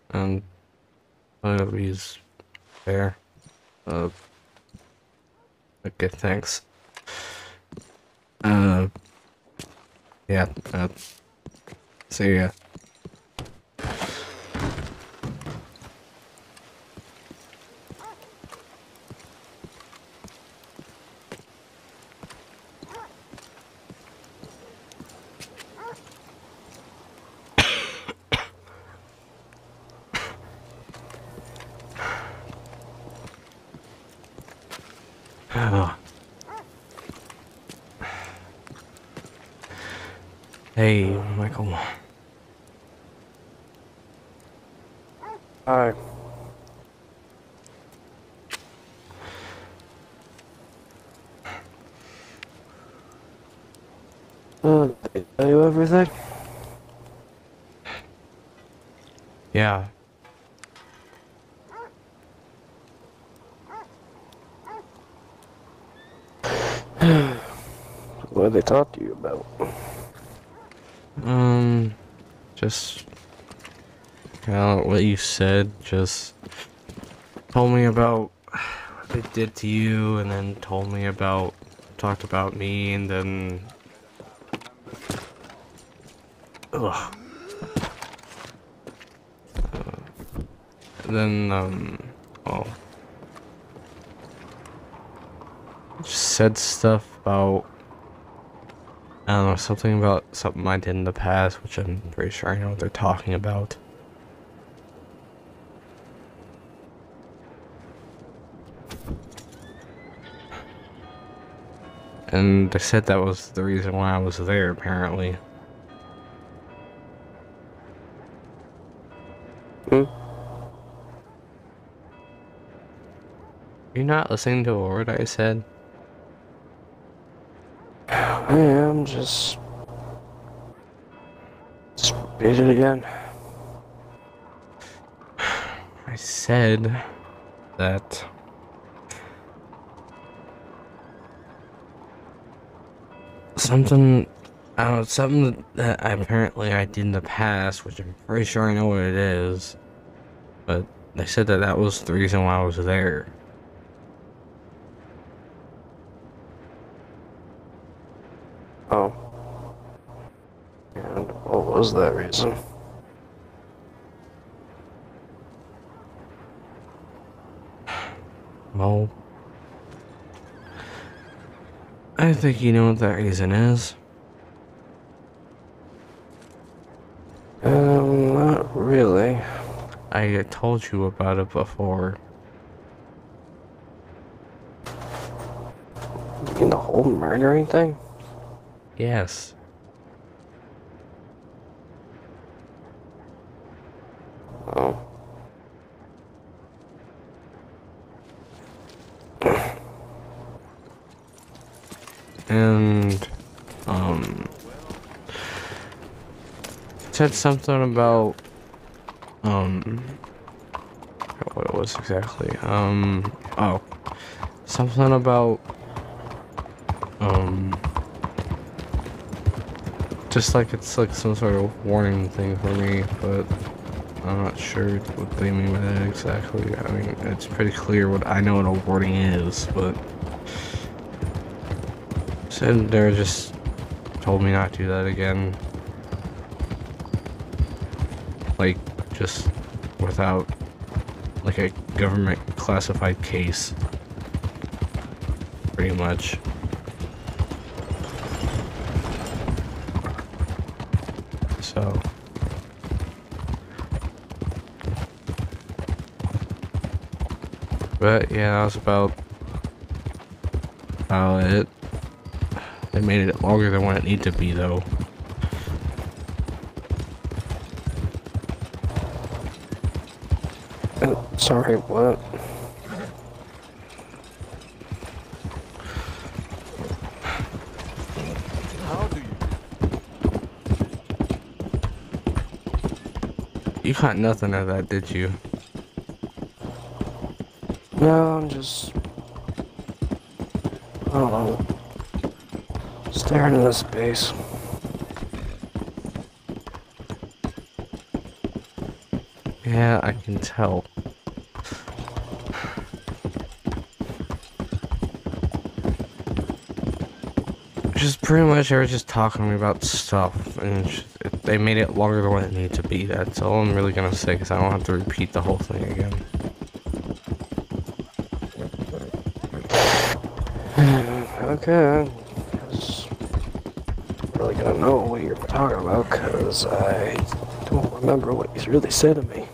And I don't know if he's there. Uh, okay, thanks. Uh, yeah, uh, see ya. Oh. Hey, Michael.
Hi. Uh, did I tell you everything?
Yeah.
What did they talk to you about?
Um, just kind of what you said. Just told me about what they did to you, and then told me about talked about me, and then ugh. Uh, then um, oh, just said stuff about I don't know, something about something I did in the past, which I'm pretty sure I know what they're talking about. And they said that was the reason why I was there, apparently.
Hmm?
You're not listening to a word I said?
Just. Repeat it again.
I said that something I don't know, something that I apparently I did in the past, which I'm pretty sure I know what it is, but they said that that was the reason why I was there.
Oh. And what was that reason?
Well, I think you know what that reason is.
Um, not really.
I told you about it before.
You mean the whole murdering thing?
Yes.
Oh.
and um said something about um what it was exactly um oh something about um just like it's like some sort of warning thing for me but I'm not sure what they mean by that exactly I mean it's pretty clear what I know what a warning is but Said they just told me not to do that again. Just without like a government classified case. Pretty much. So. But yeah, that was about about it. They made it longer than what it needed to be though.
Sorry, what?
How do you?
You caught nothing of that, did you?
No, I'm just. I don't know. Staring into space.
Yeah, I can tell. Just pretty much they were just talking to me about stuff, and they made it longer than what it needed to be. That's all I'm really gonna say, because I don't have to repeat the whole thing again.
Okay. I'm really gonna know what you're talking about, because I don't remember what you really said to me.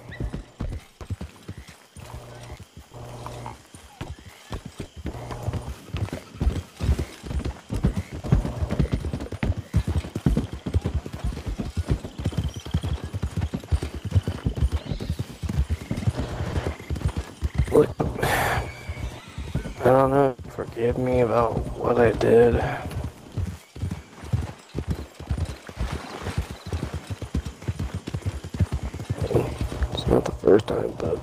Look, I don't know. Forgive me about what I did. It's not the first time, but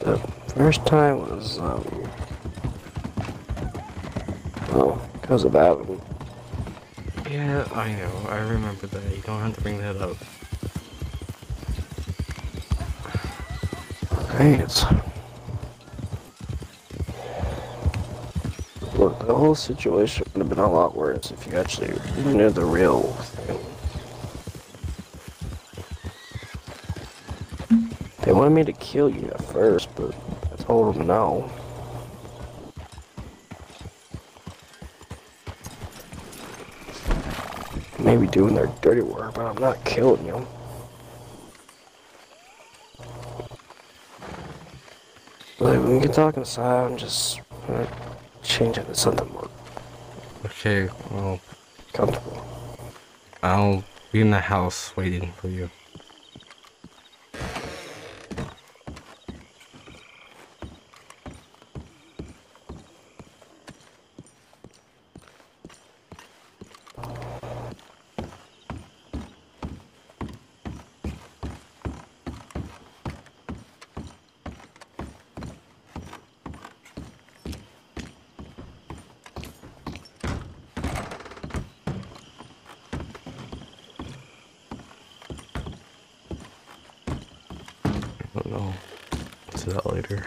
the time was, um, well, because of Adam.
Yeah, I know. I remember that. You don't have to bring that up.
Thanks. Look, the whole situation would have been a lot worse if you actually knew the real thing. They wanted me to kill you at first, but told them no. Maybe doing their dirty work, but I'm not killing you. Like, we can talk inside, I'm just changing to something more
Okay, well,
comfortable.
I'll be in the house waiting for you. I don't know. To that later.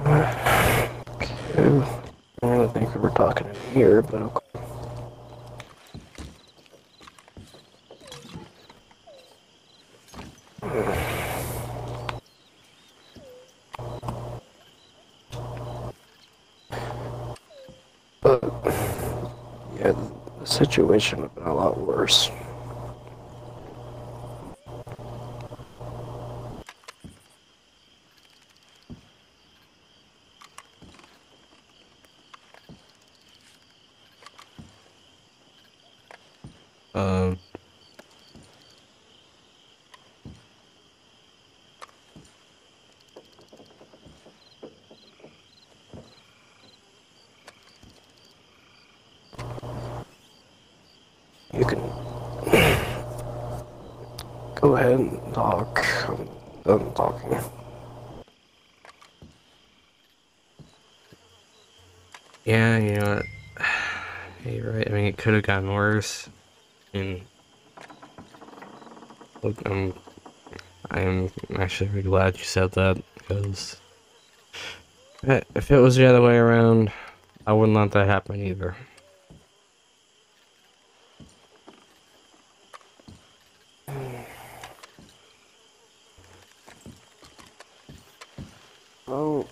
Okay. I don't think we were talking in here, but okay. But, yeah, the situation would have been a lot worse.
actually very glad you said that, because if it was the other way around, I wouldn't let that happen either.
Oh,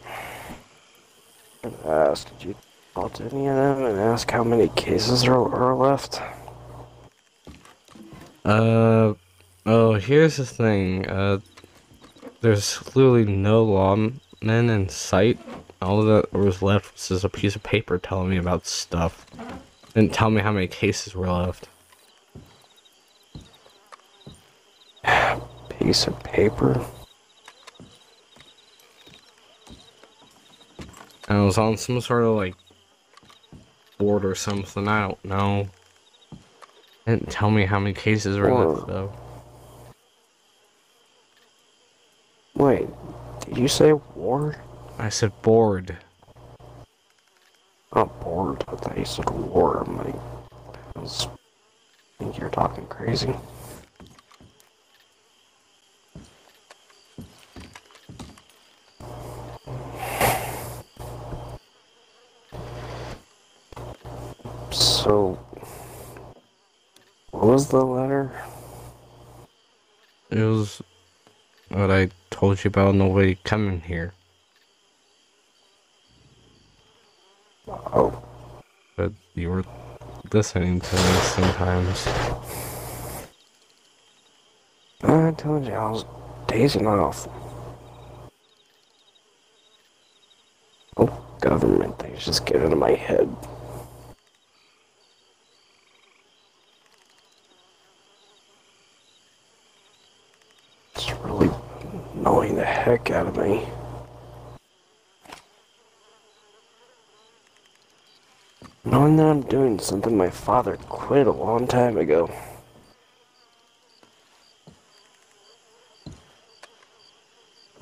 ask, did you call to any of them and ask how many cases are, are left?
Uh, oh, here's the thing. Uh, there's literally no lawmen in sight. All that was left was just a piece of paper telling me about stuff. Didn't tell me how many cases were left.
Piece of paper?
And it was on some sort of like board or something. I don't know. Didn't tell me how many cases were left though.
Wait, did you say war?
I said board.
Oh, bored. I thought you said war. I'm like, I was, I think you're talking crazy. So, what was the letter?
It was what I told you about nobody coming here.
Oh,
But you were listening to me sometimes.
I told you I was dazing off. Oh, government things just get into my head. It's really annoying the heck out of me. Knowing that I'm doing something my father quit a long time ago.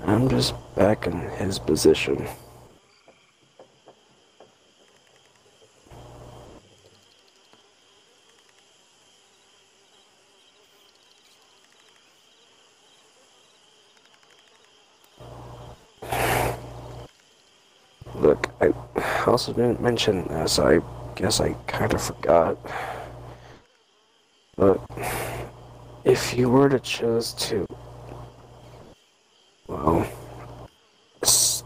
I'm just back in his position. Look, I also didn't mention this. I guess I kind of forgot. But if you were to choose to well, s-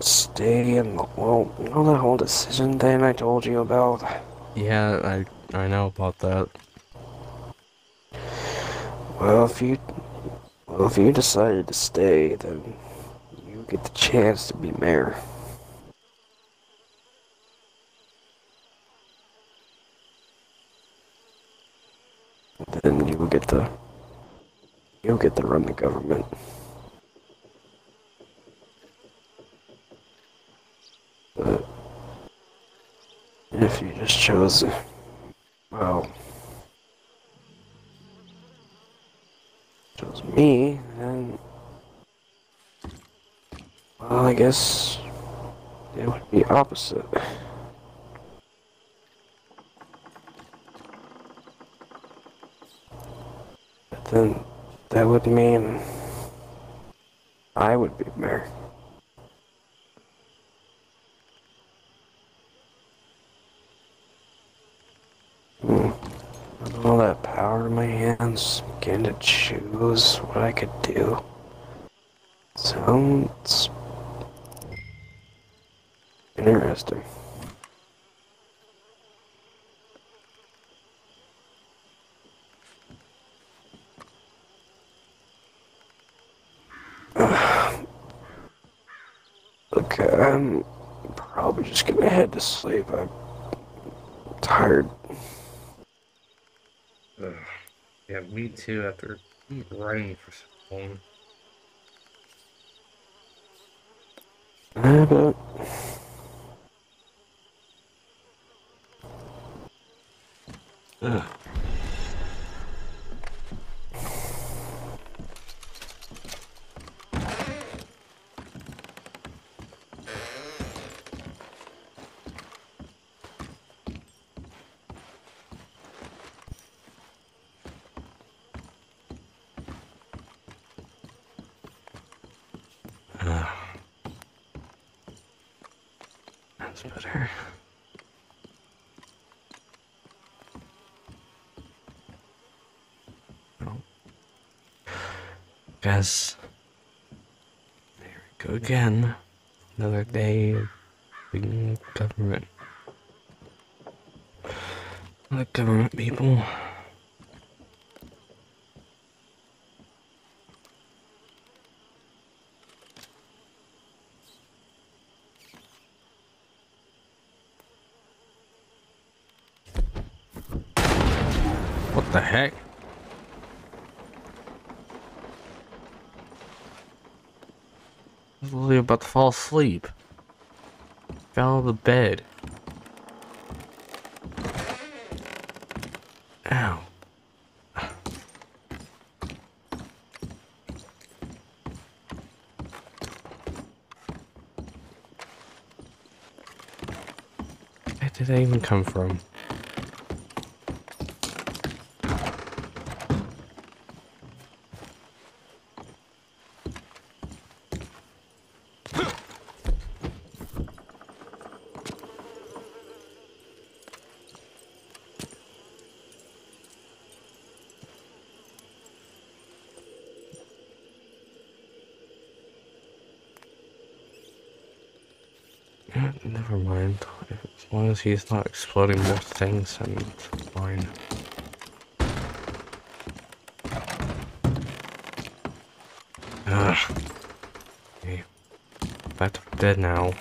stay in the well, you know that whole decision thing I told you about.
Yeah, I I know about that.
Well, if you, well, if you decided to stay, then you get the chance to be mayor. Then you get to run the government. But if you just chose, well, chose me, then, well, I guess it would be opposite. Then that would mean I would be mayor. Hmm. With all that power in my hands, getting to choose what I could do. Sounds interesting. Okay, I'm probably just gonna head to sleep. I'm tired.
Yeah, me too. After running for so long.
Uh, but
Ugh. That's better. Oh. Guess. There we go again. Another day The government. The government people. What the heck? I was literally about to fall asleep. Fell out of the bed. Ow. Where did that even come from? Yeah, Never mind. As long as he's not exploding more things, then it's fine. Ugh. Ah. Okay. Back to bed now.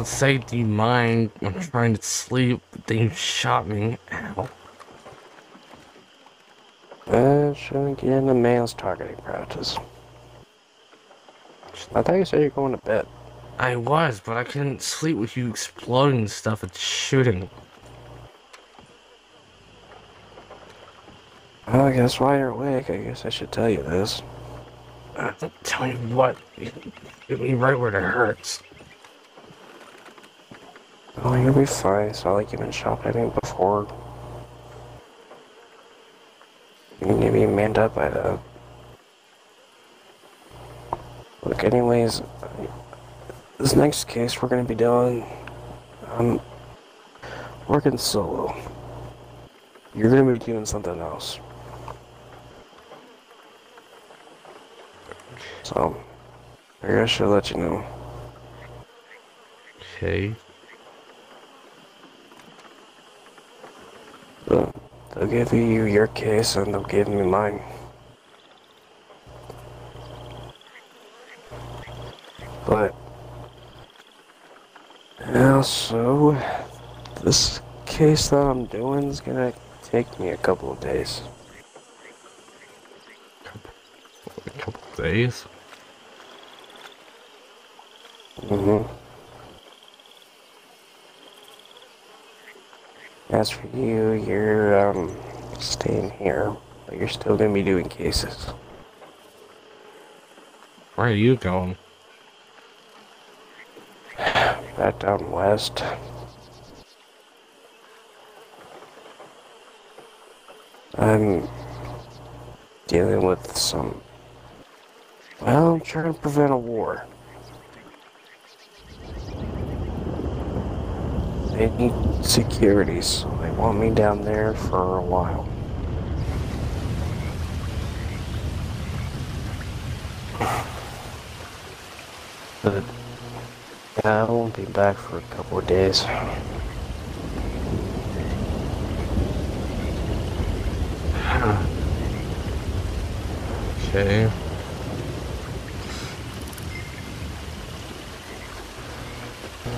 I was about to say, do you mind? I'm trying to sleep, but then shot me. Ow.
Uh, shouldn't get into male's targeting practice. I thought you said you're going to bed.
I was, but I couldn't sleep with you exploding stuff and shooting.
Well, I guess while you're awake, I guess I should tell you this.
Uh, tell me what. Hit me right where it hurts.
You'll be fine. It's not like you've been shoplifting before. You need to be manned up by that. Look, anyways, this next case we're gonna be doing, I'm working solo. You're gonna be doing something else. So, I guess I should let you know.
Okay.
They'll, give you your case and they'll give me mine. But also, this case that I'm doing is gonna take me a couple of days.
A couple days.
hmm As for you, you're um staying here, but you're still gonna be doing cases.
Where are you going?
Back down west. I'm dealing with some. Well, I'm trying to prevent a war. They need security, so they want me down there for a while. But yeah, I won't be back for a couple of days.
Okay.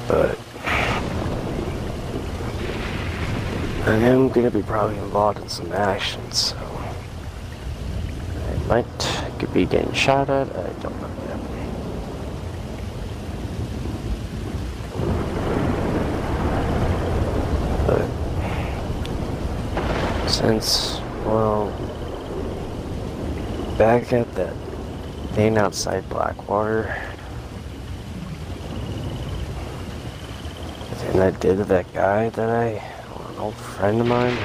But I am gonna be probably involved in some action, so I might could be getting shot at. I don't know yet. But since well, back at that thing outside Blackwater. And I did to that guy that I, old friend of mine.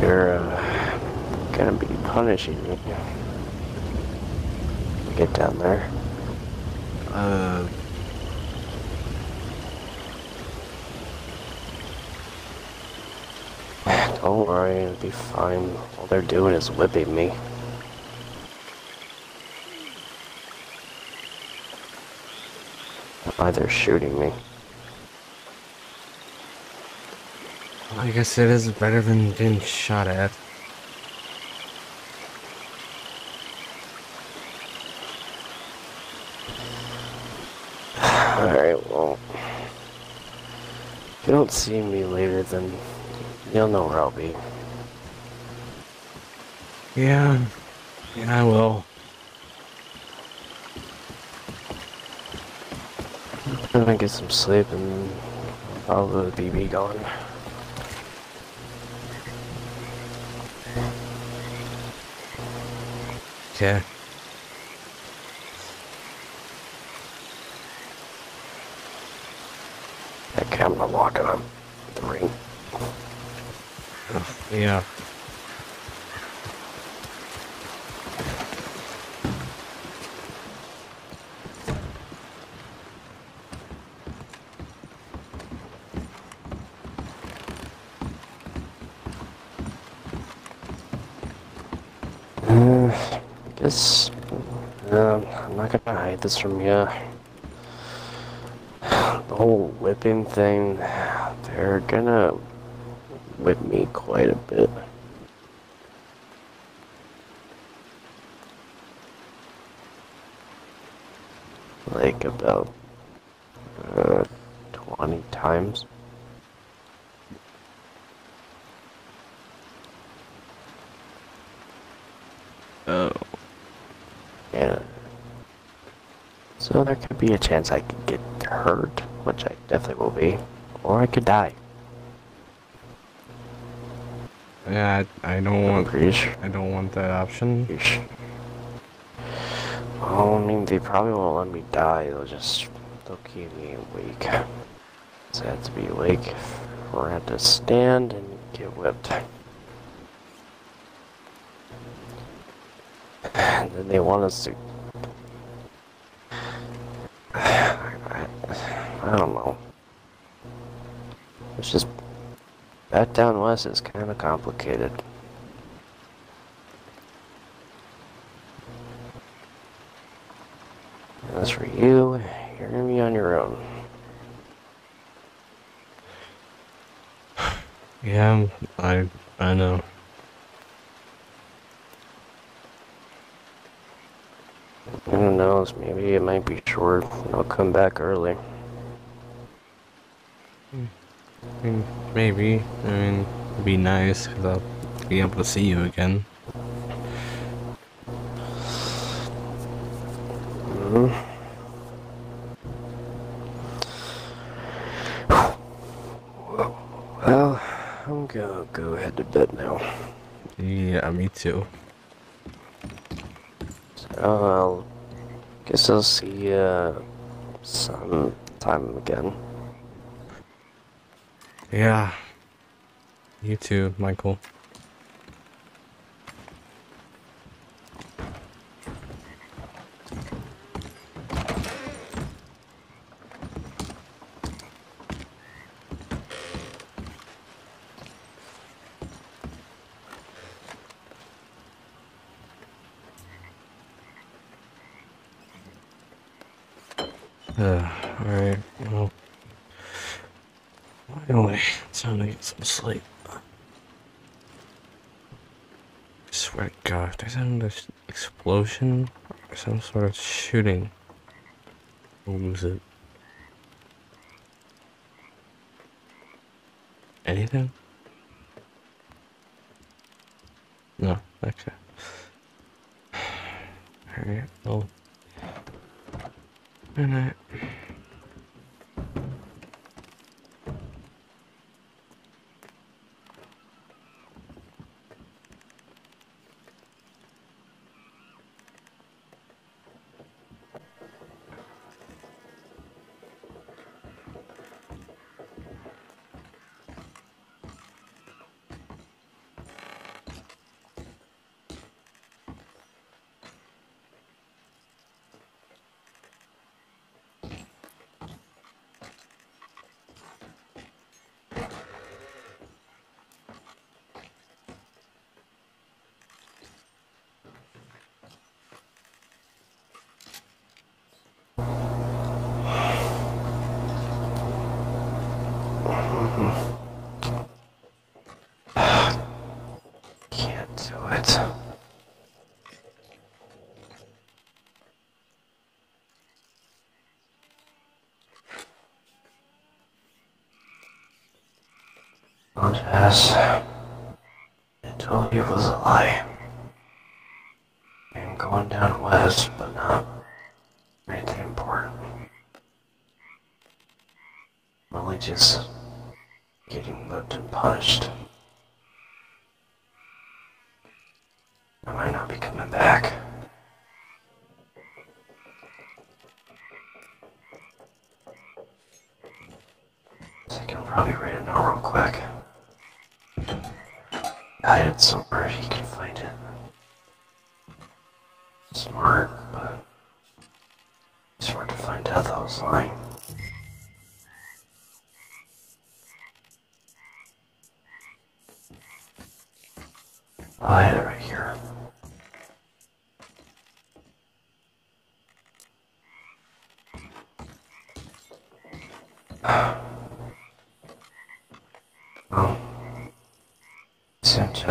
You're uh, gonna be punishing me. Get down there.
Uh.
Don't worry, it'll be fine. All they're doing is whipping me. They're shooting me.
I guess it is better than getting shot at.
Alright, well. If you don't see me later, then you'll know where I'll be.
Yeah. Yeah, I will.
I'm gonna get some sleep and I'll go to BB
Okay.
That camera walking up the ring.
Yeah.
Uh, guess um, I'm this from you. The whole whipping thing, they're gonna whip me quite a bit. Like about uh, 20 times.
Oh.
Yeah. So there could be a chance I could get hurt, which I definitely will be, or I could die.
Yeah, I, I don't
I'm
want.
pretty sure.
I don't want that option.
sure. Well, I mean, they probably won't let me die. They'll just they'll keep me awake. So I have to be awake, or I have to stand and get whipped. And then they want us to. I, I don't know. It's just that down west is kind of complicated. maybe.
I mean, it'd be nice because I'll be able to see you again.
Hmm. Well, I'm gonna go ahead to bed now.
Yeah, me too.
So I'll guess I'll see you uh, sometime again.
Yeah. You too, Michael. ammunition? Some sort of shooting. What was it? Anything? No, okay. Alright, well. Good night.
apologize I told you it was a lie. I'm going down west.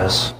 us.